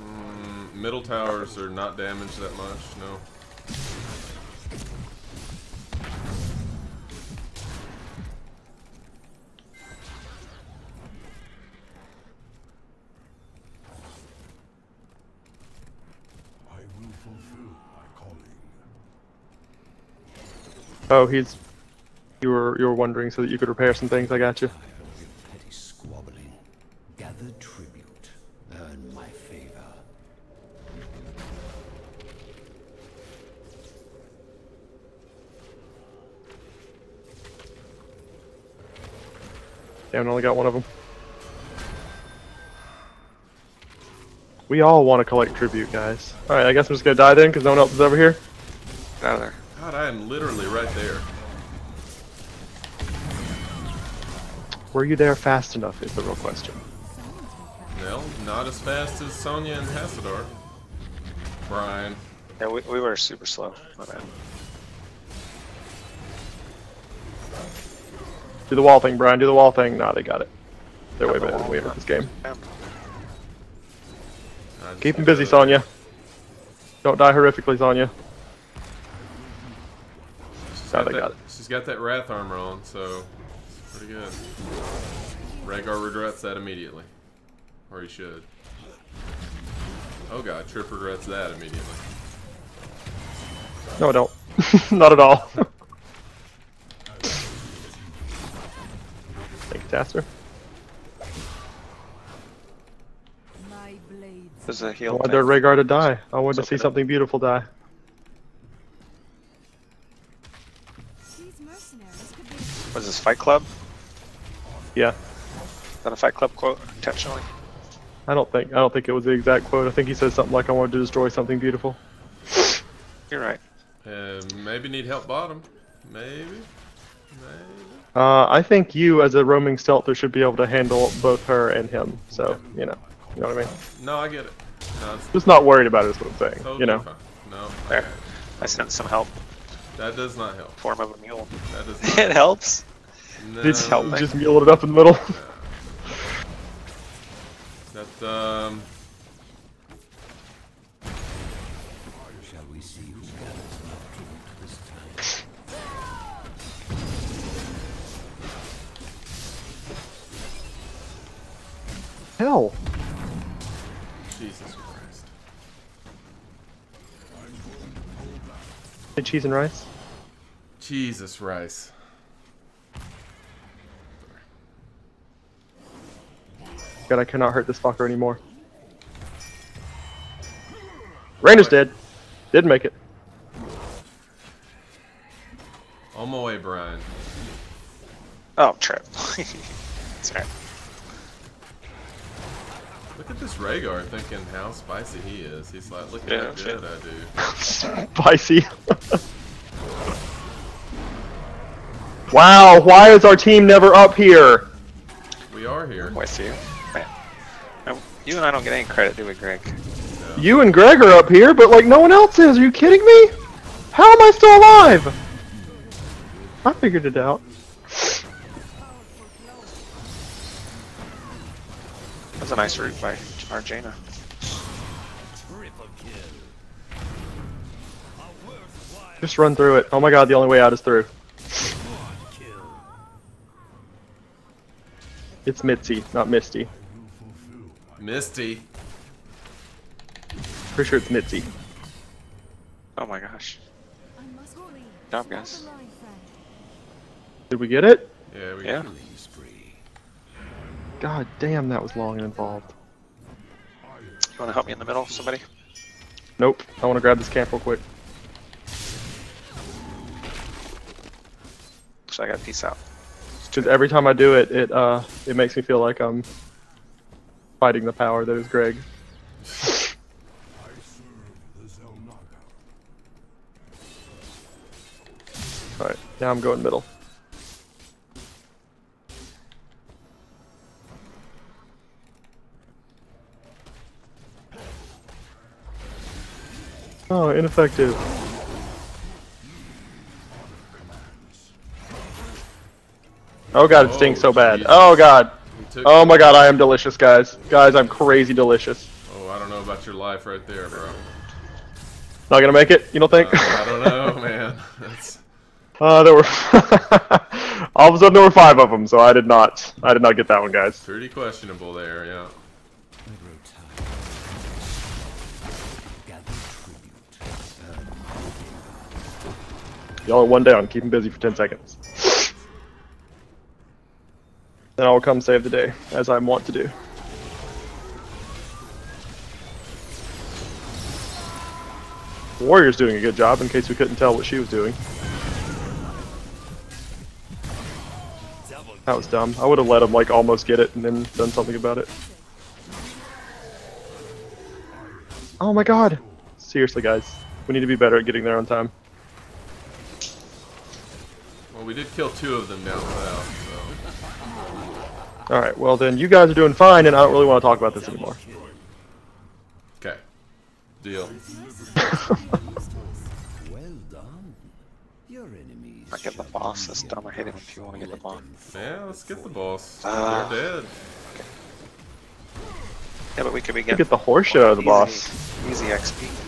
[SPEAKER 1] Mm, middle towers are not damaged that much, no.
[SPEAKER 4] I will fulfill my calling.
[SPEAKER 3] Oh, he's. You were you were wondering so that you could repair some things. I got you.
[SPEAKER 7] Tired of your petty squabbling. Gather tribute. Earn my favor.
[SPEAKER 3] Damn, I only got one of them. We all want to collect tribute, guys. All right, I guess I'm just gonna die then, because no one else is over here.
[SPEAKER 2] Out of there.
[SPEAKER 1] God, I am literally right there.
[SPEAKER 3] Were you there fast enough? Is the real question.
[SPEAKER 1] No, not as fast as Sonya and Tassadar. Brian.
[SPEAKER 2] Yeah, we, we were super slow. My bad.
[SPEAKER 3] Do the wall thing, Brian. Do the wall thing. Nah, they got it. They're way better than we are at this game. Keep
[SPEAKER 1] gotta-
[SPEAKER 3] busy, Sonya. Don't die horrifically, Sonya.
[SPEAKER 1] She's got
[SPEAKER 3] they
[SPEAKER 1] that-
[SPEAKER 3] got it.
[SPEAKER 1] She's got that wrath armor on, so it's pretty good. Rehgar regrets that immediately. Or he should. Oh god, Trip regrets that immediately.
[SPEAKER 3] No, I don't. Not at all. Taster.
[SPEAKER 5] My blades.
[SPEAKER 2] There's a
[SPEAKER 3] I
[SPEAKER 2] heal.
[SPEAKER 3] wanted
[SPEAKER 2] thing.
[SPEAKER 3] Rehgar to die. I wanted to see
[SPEAKER 2] open up.
[SPEAKER 3] something beautiful die.
[SPEAKER 5] These mercenaries could be
[SPEAKER 2] Was this Fight Club?
[SPEAKER 3] Yeah.
[SPEAKER 2] Is that a Fight Club quote intentionally?
[SPEAKER 3] I don't think I don't think it was the exact quote. I think he said something like, "I wanted to destroy something beautiful."
[SPEAKER 2] You're right.
[SPEAKER 1] And maybe need help bottom. Maybe. Maybe.
[SPEAKER 3] Uh, I think you, as a roaming stealther, should be able to handle both her and him. So you know, you know what I mean.
[SPEAKER 1] No, I get it. No,
[SPEAKER 3] Just not worried about it is what I'm saying.
[SPEAKER 1] totally
[SPEAKER 3] you know.
[SPEAKER 1] fine. No,
[SPEAKER 2] There. I sent some help.
[SPEAKER 1] That does not help.
[SPEAKER 2] Form of a mule.
[SPEAKER 1] That does not
[SPEAKER 2] it helps.
[SPEAKER 1] No,
[SPEAKER 3] It's
[SPEAKER 2] help me.
[SPEAKER 3] just mule it up in the middle.
[SPEAKER 1] That, um,
[SPEAKER 3] Hell.
[SPEAKER 1] Jesus Christ.
[SPEAKER 3] Hey, cheese and rice.
[SPEAKER 1] Jesus Rice.
[SPEAKER 3] God, I cannot hurt this fucker anymore. Raynor's dead. Did make it.
[SPEAKER 1] On my way, Brian.
[SPEAKER 2] Oh, trip. Sorry.
[SPEAKER 1] Look at this Rehgar thinking how spicy he is. He's like, look at
[SPEAKER 2] Yeah,
[SPEAKER 1] how
[SPEAKER 2] shit.
[SPEAKER 1] good I do.
[SPEAKER 3] Spicy. wow, why is our team never up here?
[SPEAKER 1] We are here.
[SPEAKER 2] I'm with you. Man. You and I don't get any credit, do we, Greg?
[SPEAKER 3] You and Greg are up here, but like no one else is. Are you kidding me? How am I still alive? I figured it out.
[SPEAKER 2] That's a nice route by Arjana.
[SPEAKER 7] Triple kill. A worthwhile
[SPEAKER 3] Just run through it. Oh my god, the only way out is through. It's Mitzi, not Misty.
[SPEAKER 1] Misty.
[SPEAKER 3] Pretty sure it's Mitzi.
[SPEAKER 2] Oh my gosh.
[SPEAKER 5] I must
[SPEAKER 2] Job,
[SPEAKER 5] Stop
[SPEAKER 2] guys.
[SPEAKER 5] the line, friend.
[SPEAKER 3] Did we get it?
[SPEAKER 1] Yeah, we
[SPEAKER 2] Yeah.
[SPEAKER 3] God damn, that was long and involved.
[SPEAKER 2] You want to help me in the middle, somebody?
[SPEAKER 3] Nope. I want to grab this camp real quick.
[SPEAKER 2] So I got peace out.
[SPEAKER 3] Because every time I do it, it uh, it makes me feel like I'm fighting the power that is Greg.
[SPEAKER 4] I serve the Xel'Naga.
[SPEAKER 3] All right, now I'm going middle. Oh, ineffective. Oh god, it stinks so bad.
[SPEAKER 1] jeez.
[SPEAKER 3] Oh god. Oh my god, I am delicious, guys. Guys, I'm crazy delicious.
[SPEAKER 1] Oh, I don't know about your life right there, bro.
[SPEAKER 3] Not gonna make it? You don't think?
[SPEAKER 1] Uh, I don't know, man. That's
[SPEAKER 3] Uh, there were all of a sudden there were five of them, so I did not. I did not get that one, guys.
[SPEAKER 1] pretty questionable there, yeah.
[SPEAKER 3] Y'all are one down. Keep him busy for ten seconds. Then I will come save the day, as I want to do. Warrior's doing a good job, in case we couldn't tell what she was doing. That was dumb. I would have let him like almost get it and then done something about it. Oh my god! Seriously, guys, we need to be better at getting there on time.
[SPEAKER 1] Well, we did kill two of them down south,
[SPEAKER 3] All right, well then, you guys are doing fine, and I don't really want to talk about this anymore.
[SPEAKER 1] Okay. Deal.
[SPEAKER 7] Well done. Your enemies.
[SPEAKER 2] I get the boss. That's dumb. I hate it when people want to get the boss.
[SPEAKER 1] Yeah, let's get the boss.
[SPEAKER 2] Ah.
[SPEAKER 1] They're dead.
[SPEAKER 2] Yeah, but we could be getting
[SPEAKER 3] get the horse show out of the
[SPEAKER 2] easy,
[SPEAKER 3] boss.
[SPEAKER 2] Easy XP.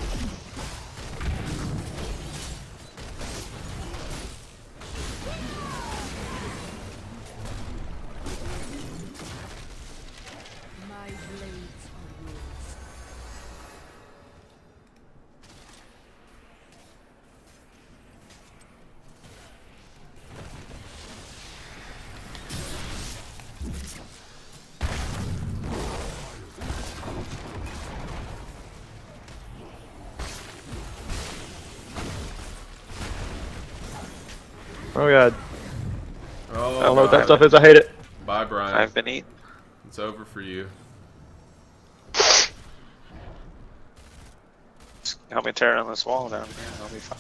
[SPEAKER 3] God,
[SPEAKER 1] Oh,
[SPEAKER 3] I don't know what that stuff is. I hate it.
[SPEAKER 1] Bye, Brian.
[SPEAKER 2] I've been eaten.
[SPEAKER 1] It's over for you.
[SPEAKER 2] Just help me tear down this wall down here. I'll be fine.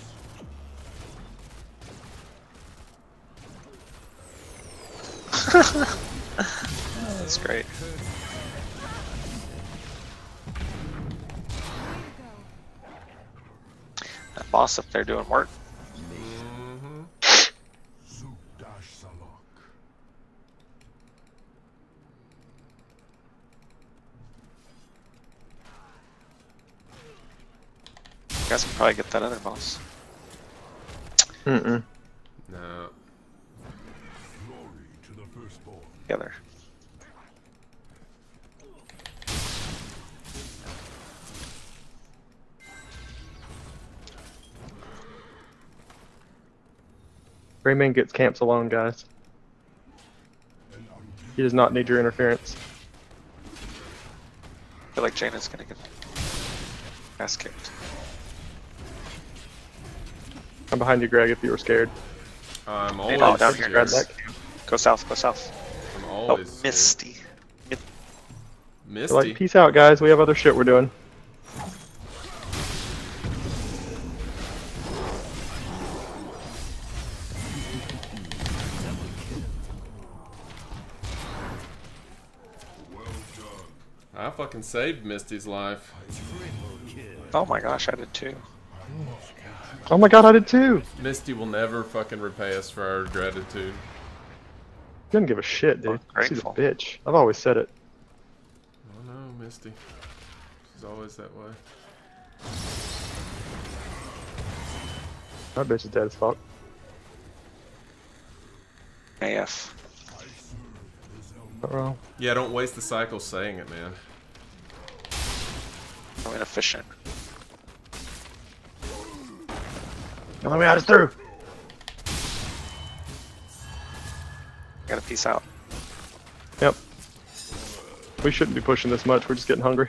[SPEAKER 2] That's great. That boss up there doing work.
[SPEAKER 1] hmm
[SPEAKER 4] Zukdash Salak.
[SPEAKER 2] You guys can probably get that other boss
[SPEAKER 3] Mm-mm.
[SPEAKER 1] No.
[SPEAKER 4] Glory to the firstborn.
[SPEAKER 2] together.
[SPEAKER 3] Rayman gets camps alone, guys. He does not need your interference.
[SPEAKER 2] I feel like Jaina's gonna get ass kicked.
[SPEAKER 3] I'm behind you, Greg. If you were scared.
[SPEAKER 1] I'm always
[SPEAKER 2] oh, down here,
[SPEAKER 3] Grab that.
[SPEAKER 2] Go south, go south.
[SPEAKER 1] I'm
[SPEAKER 2] Oh,
[SPEAKER 1] always scared.
[SPEAKER 2] Misty. Mi-
[SPEAKER 1] Misty.
[SPEAKER 3] like, peace out, guys. We have other shit we're doing.
[SPEAKER 1] I fucking saved Misty's life.
[SPEAKER 2] Oh my gosh, I did too.
[SPEAKER 3] Oh my god, I did too.
[SPEAKER 1] Misty will never fucking repay us for our gratitude.
[SPEAKER 3] Didn't give a shit, dude. She's a bitch. I've always said it.
[SPEAKER 1] Oh no, Misty. She's always that way.
[SPEAKER 3] That bitch is dead as fuck.
[SPEAKER 2] AF.
[SPEAKER 3] Not wrong.
[SPEAKER 1] Yeah, don't waste the cycle saying it, man.
[SPEAKER 2] So inefficient.
[SPEAKER 3] Let me out is through.
[SPEAKER 2] Gotta peace out.
[SPEAKER 3] Yep. We shouldn't be pushing this much. We're just getting hungry.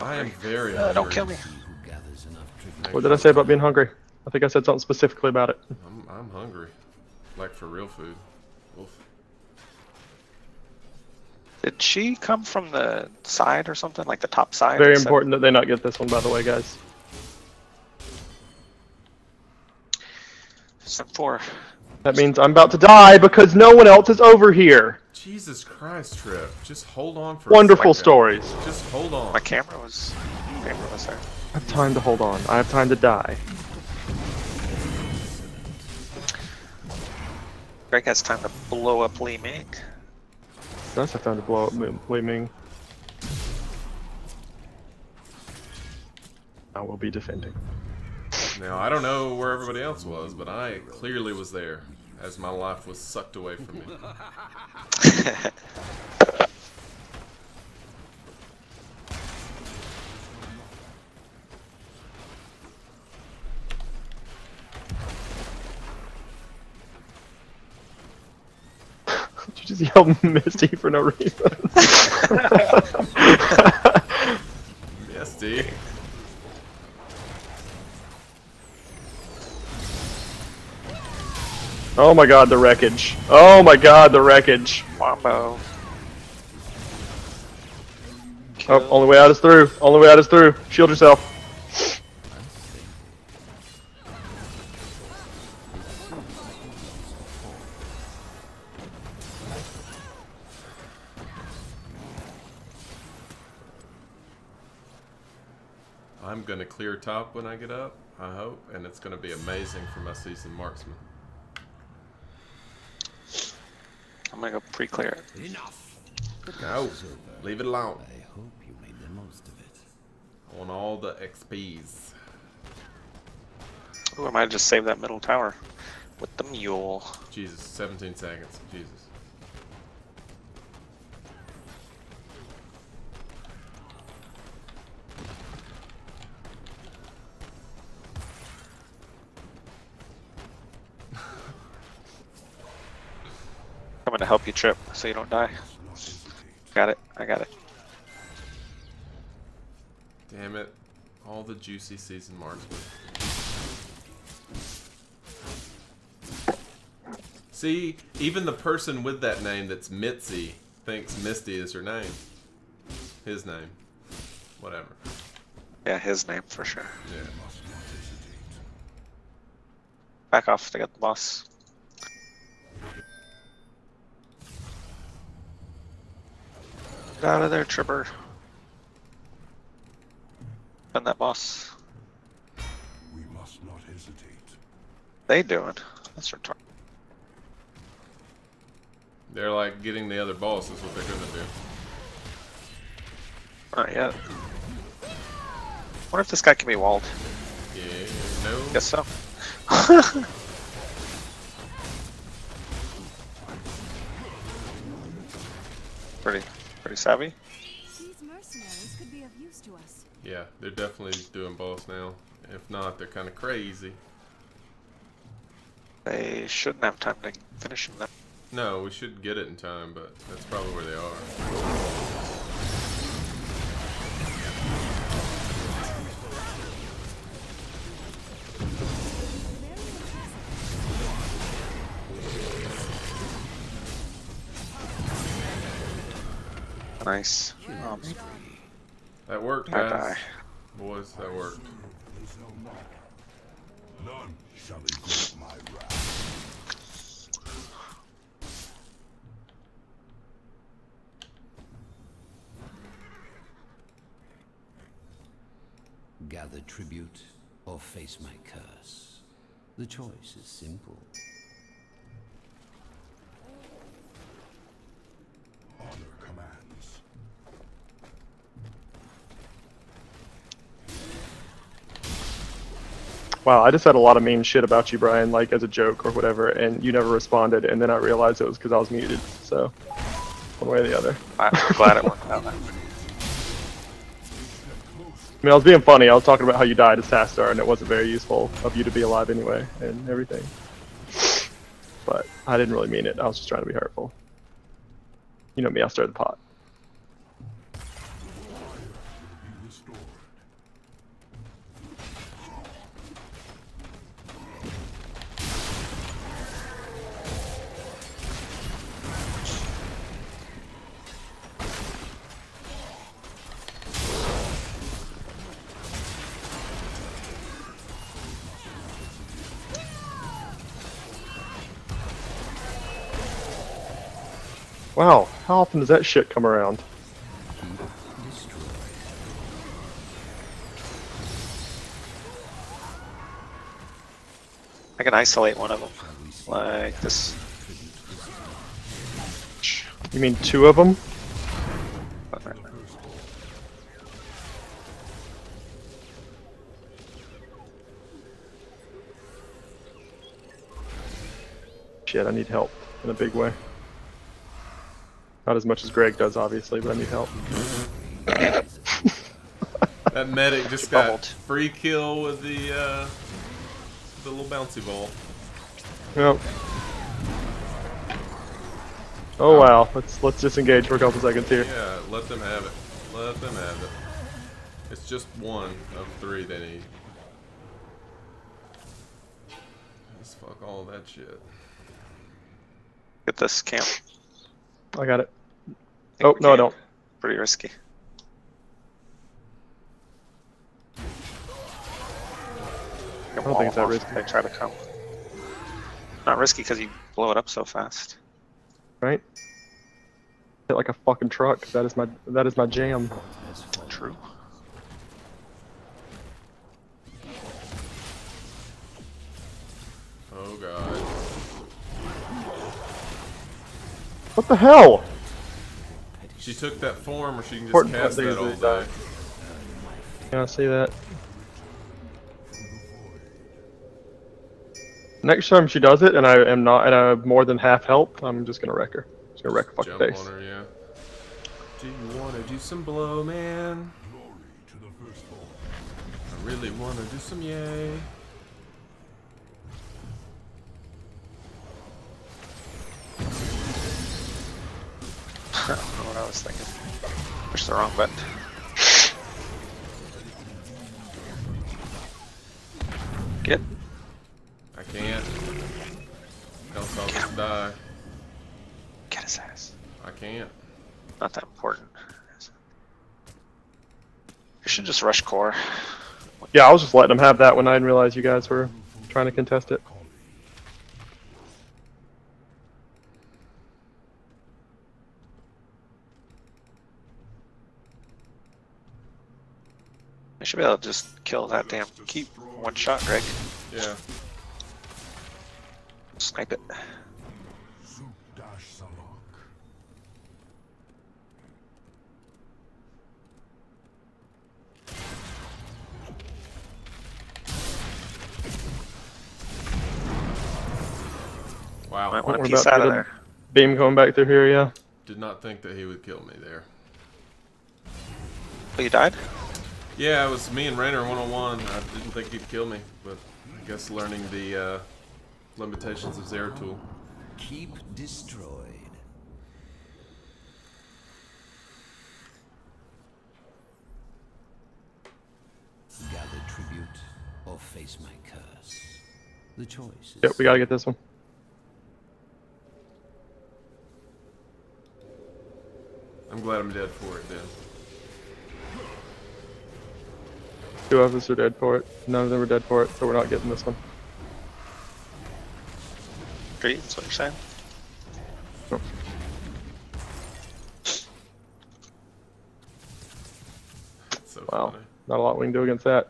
[SPEAKER 1] I am very
[SPEAKER 2] Uh,
[SPEAKER 1] hungry.
[SPEAKER 2] don't kill me.
[SPEAKER 7] Who gathers enough tribute
[SPEAKER 3] What did I say about being hungry? I think I said something specifically about it.
[SPEAKER 1] I'm, I'm hungry. Like for real food. Oof.
[SPEAKER 2] Did she come from the side or something? Like the top side?
[SPEAKER 3] Very important that they not get this one, by the way, guys.
[SPEAKER 2] Step four.
[SPEAKER 3] That means I'm about to die because no one else is over here.
[SPEAKER 1] Jesus Christ, Trip. Just hold on for
[SPEAKER 3] Wonderful
[SPEAKER 1] a second.
[SPEAKER 3] stories.
[SPEAKER 1] Just hold on.
[SPEAKER 2] My camera was. Camera was there.
[SPEAKER 3] I have time to hold on. I have time to die.
[SPEAKER 2] Greg has time to blow up Li-Ming.
[SPEAKER 3] That's have time to blow up Li Li Ming. I will be defending.
[SPEAKER 1] Now, I don't know where everybody else was, but I clearly was there as my life was sucked away from me.
[SPEAKER 3] Did you just yell Misty for no reason? oh my god, the wreckage. Oh my god, the wreckage.
[SPEAKER 2] Wombo.
[SPEAKER 3] Oh, only way out is through. Only way out is through. Shield yourself.
[SPEAKER 1] I'm gonna clear top when I get up, I hope, and it's gonna be amazing for my seasoned marksman.
[SPEAKER 2] I'm gonna go pre-clear it.
[SPEAKER 7] Enough!
[SPEAKER 1] No, leave it alone.
[SPEAKER 7] I hope you made the most of it.
[SPEAKER 1] On all the XPs.
[SPEAKER 2] Ooh, I might just save that middle tower with the mule.
[SPEAKER 1] Jesus, 17 seconds. Jesus.
[SPEAKER 2] Help you trip so you don't die. Got it. I got it.
[SPEAKER 1] Damn it. All the juicy season marksmen. See, even the person with that name that's Mitzi thinks Misty is her name. His name. Whatever.
[SPEAKER 2] Yeah, his name for sure.
[SPEAKER 1] Yeah.
[SPEAKER 2] Back off to get the boss. Get out of there, Tripper. And that boss.
[SPEAKER 4] We must not hesitate.
[SPEAKER 2] They doing? That's retarded.
[SPEAKER 1] They're like getting the other boss is what they're gonna do.
[SPEAKER 2] Not yet. Wonder if this guy can be walled.
[SPEAKER 1] Yeah, no.
[SPEAKER 2] Guess so. pretty, pretty savvy.
[SPEAKER 5] These mercenaries could be of use to us.
[SPEAKER 1] Yeah, they're definitely doing boss now. If not, they're kind of crazy.
[SPEAKER 2] They shouldn't have time to finish them.
[SPEAKER 1] No, we should get it in time, but that's probably where they are.
[SPEAKER 2] Nice. Um,
[SPEAKER 1] That worked,
[SPEAKER 2] I
[SPEAKER 1] guys.
[SPEAKER 2] die.
[SPEAKER 1] Boys, that worked.
[SPEAKER 4] None shall evoke my wrath.
[SPEAKER 7] Gather tribute or face my curse. The choice is simple.
[SPEAKER 3] Wow, I just had a lot of mean shit about you, Brian, like as a joke or whatever, and you never responded, and then I realized it was because I was muted. So, one way or the other.
[SPEAKER 2] I- I'm glad it worked out.
[SPEAKER 3] I mean, I was being funny. I was talking about how you died as Tastar, and it wasn't very useful of you to be alive anyway, and everything. But I didn't really mean it. I was just trying to be hurtful. You know me, I stirred the pot. Wow, how often does that shit come around?
[SPEAKER 2] I can isolate one of them,
[SPEAKER 7] Shall we see
[SPEAKER 2] like this.
[SPEAKER 3] You mean two of them? Shit, I need help in a big way. Not as much as Greg does, obviously, but I need help.
[SPEAKER 1] That medic just got
[SPEAKER 2] Bubbled.
[SPEAKER 1] free kill with the uh, the little bouncy ball.
[SPEAKER 3] Yep. Oh wow, let's let's disengage for a couple seconds here.
[SPEAKER 1] Yeah, let them have it. Let them have it. It's just one of three they need. Just fuck all that shit.
[SPEAKER 2] Get this camp.
[SPEAKER 3] I got it.
[SPEAKER 2] Think
[SPEAKER 3] Oh
[SPEAKER 2] we
[SPEAKER 3] no, I don't.
[SPEAKER 2] Pretty risky. I
[SPEAKER 3] don't think it's that risky.
[SPEAKER 2] They try to come. Not risky because you blow it up so fast.
[SPEAKER 3] Right? Hit like a fucking truck. That is my that is my jam.
[SPEAKER 7] has fallen.
[SPEAKER 2] True.
[SPEAKER 1] Oh god.
[SPEAKER 3] What the hell?
[SPEAKER 1] She took that form, or she can just
[SPEAKER 3] Important
[SPEAKER 1] cast
[SPEAKER 3] part
[SPEAKER 1] that all
[SPEAKER 3] is that-
[SPEAKER 1] day.
[SPEAKER 3] Yeah, I see that. Next time she does it, and I am not, and I have more than half health, I'm just gonna wreck her. Just gonna wreck her fucking
[SPEAKER 1] Jump
[SPEAKER 3] face.
[SPEAKER 1] on her, yeah. Do you want to do some blow, man?
[SPEAKER 4] Glory to the firstborn.
[SPEAKER 1] I really want to do some yay.
[SPEAKER 2] I don't know what I was thinking. Push the wrong button. Get.
[SPEAKER 1] I can't. Else I'll just die.
[SPEAKER 2] Get his ass.
[SPEAKER 1] I can't.
[SPEAKER 2] Not that important. You should just rush core.
[SPEAKER 3] Yeah, I was just letting them have that when I didn't realize you guys were trying to contest it.
[SPEAKER 2] You should be able to just kill that damn keep one shot, Greg.
[SPEAKER 1] Yeah.
[SPEAKER 2] Snipe it.
[SPEAKER 4] Zoot Dash Salok.
[SPEAKER 1] Wow.
[SPEAKER 2] Might want
[SPEAKER 3] We're
[SPEAKER 2] a piece
[SPEAKER 3] about
[SPEAKER 2] out
[SPEAKER 3] to
[SPEAKER 2] of there.
[SPEAKER 3] Beam coming back through here, yeah.
[SPEAKER 1] Did not think that he would kill me there.
[SPEAKER 2] Oh, you died?
[SPEAKER 1] Yeah, it was me and Raynor one on one. I didn't think he'd kill me, but I guess learning the uh, limitations of Zeratul.
[SPEAKER 7] Keep destroyed. Gather tribute or face my curse. The choice is
[SPEAKER 3] Yep, we gotta get this one.
[SPEAKER 1] I'm glad I'm dead for it then.
[SPEAKER 3] Two of us are dead for it. None of them are dead for it, so we're not getting this one.
[SPEAKER 2] Agreed, that's what you're saying.
[SPEAKER 1] That's so
[SPEAKER 3] Wow.
[SPEAKER 1] funny.
[SPEAKER 3] Not a lot we can do against that.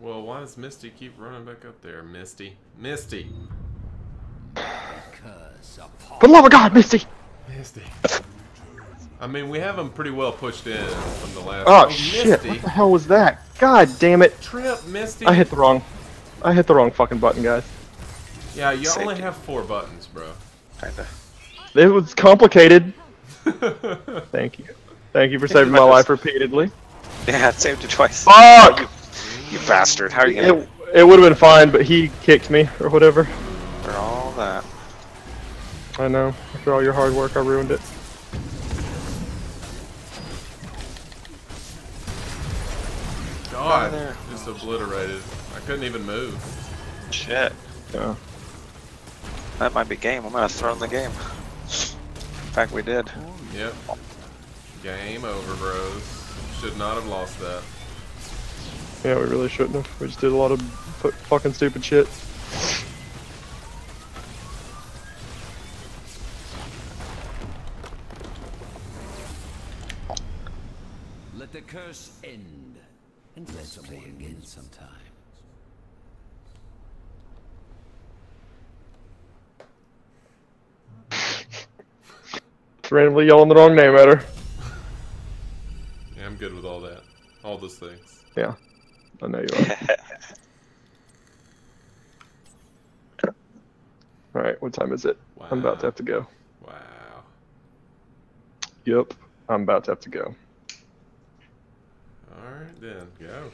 [SPEAKER 1] Well, why does Misty keep running back up there? Misty. Misty.
[SPEAKER 3] For the love of God, Misty!
[SPEAKER 1] Misty. I mean, we have them pretty well pushed in from the last.
[SPEAKER 3] Oh, oh shit!
[SPEAKER 1] Misty.
[SPEAKER 3] What the hell was that? God damn it!
[SPEAKER 1] Trip, Misty.
[SPEAKER 3] I hit the wrong. I hit the wrong fucking button, guys.
[SPEAKER 1] Yeah, you only
[SPEAKER 2] Safety.
[SPEAKER 1] have four buttons, bro.
[SPEAKER 2] Kinda.
[SPEAKER 3] It was complicated. Thank you. Thank you for saving my life repeatedly.
[SPEAKER 2] Yeah, it saved you twice.
[SPEAKER 3] Fuck!
[SPEAKER 2] You bastard. How are you gonna
[SPEAKER 3] It, it would have been fine, but he kicked me or whatever.
[SPEAKER 2] for all that?
[SPEAKER 3] I know. After all your hard work, I ruined it.
[SPEAKER 1] God,
[SPEAKER 2] there.
[SPEAKER 1] just obliterated. I couldn't even move.
[SPEAKER 2] Shit.
[SPEAKER 3] Yeah.
[SPEAKER 2] That might be game. I might have thrown the game. In fact, we did.
[SPEAKER 1] Yep. Game over, bros. Should not have lost that.
[SPEAKER 3] Yeah, we really shouldn't have. We just did a lot of fu- fucking stupid shit.
[SPEAKER 7] Let the curse end. And let's play again sometime.
[SPEAKER 3] Randomly yelling the wrong name at her.
[SPEAKER 1] Yeah, I'm good with all that. All those things.
[SPEAKER 3] Yeah. I know you are. Alright, what time is it? I'm about to have to go.
[SPEAKER 1] Wow.
[SPEAKER 3] Yep. I'm about to have to go.
[SPEAKER 1] Alright then, go.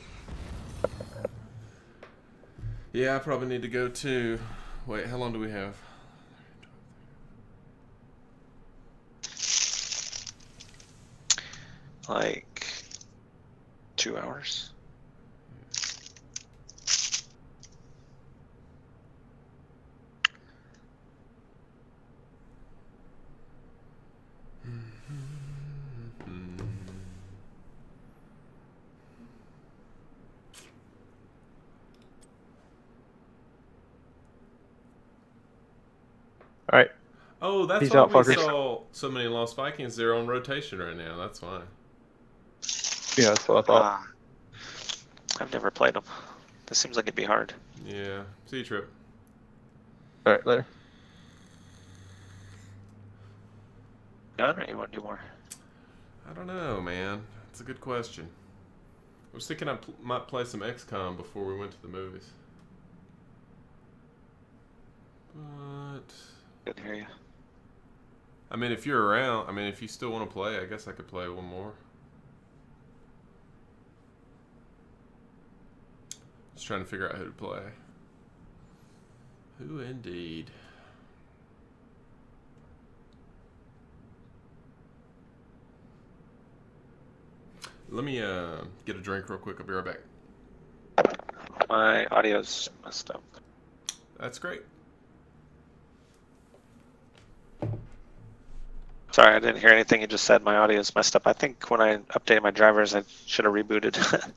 [SPEAKER 1] Yeah, I probably need to go too. Wait, how long do we have?
[SPEAKER 2] Like two hours.
[SPEAKER 1] Hmm.
[SPEAKER 3] Alright.
[SPEAKER 1] Oh, that's
[SPEAKER 3] Peace
[SPEAKER 1] why
[SPEAKER 3] out,
[SPEAKER 1] we
[SPEAKER 3] fuckers.
[SPEAKER 1] saw so many Lost Vikings. They're on rotation right now. That's why.
[SPEAKER 3] Yeah, that's what I thought.
[SPEAKER 2] Ah. I've never played them. This seems like it'd be hard.
[SPEAKER 1] Yeah. See you, Trip.
[SPEAKER 3] Alright, later.
[SPEAKER 2] Done or you want to do more?
[SPEAKER 1] I don't know, man. That's a good question. I was thinking I pl- might play some XCOM before we went to the movies. But
[SPEAKER 2] Good to hear you.
[SPEAKER 1] I mean, if you're around, I mean, if you still want to play, I guess I could play one more. Just trying to figure out who to play. Who indeed? Let me uh, get a drink real quick. I'll be right back.
[SPEAKER 2] My audio's messed up.
[SPEAKER 1] That's great.
[SPEAKER 2] Sorry, I didn't hear anything you just said. My audio's messed up. I think when I updated my drivers, I should have rebooted.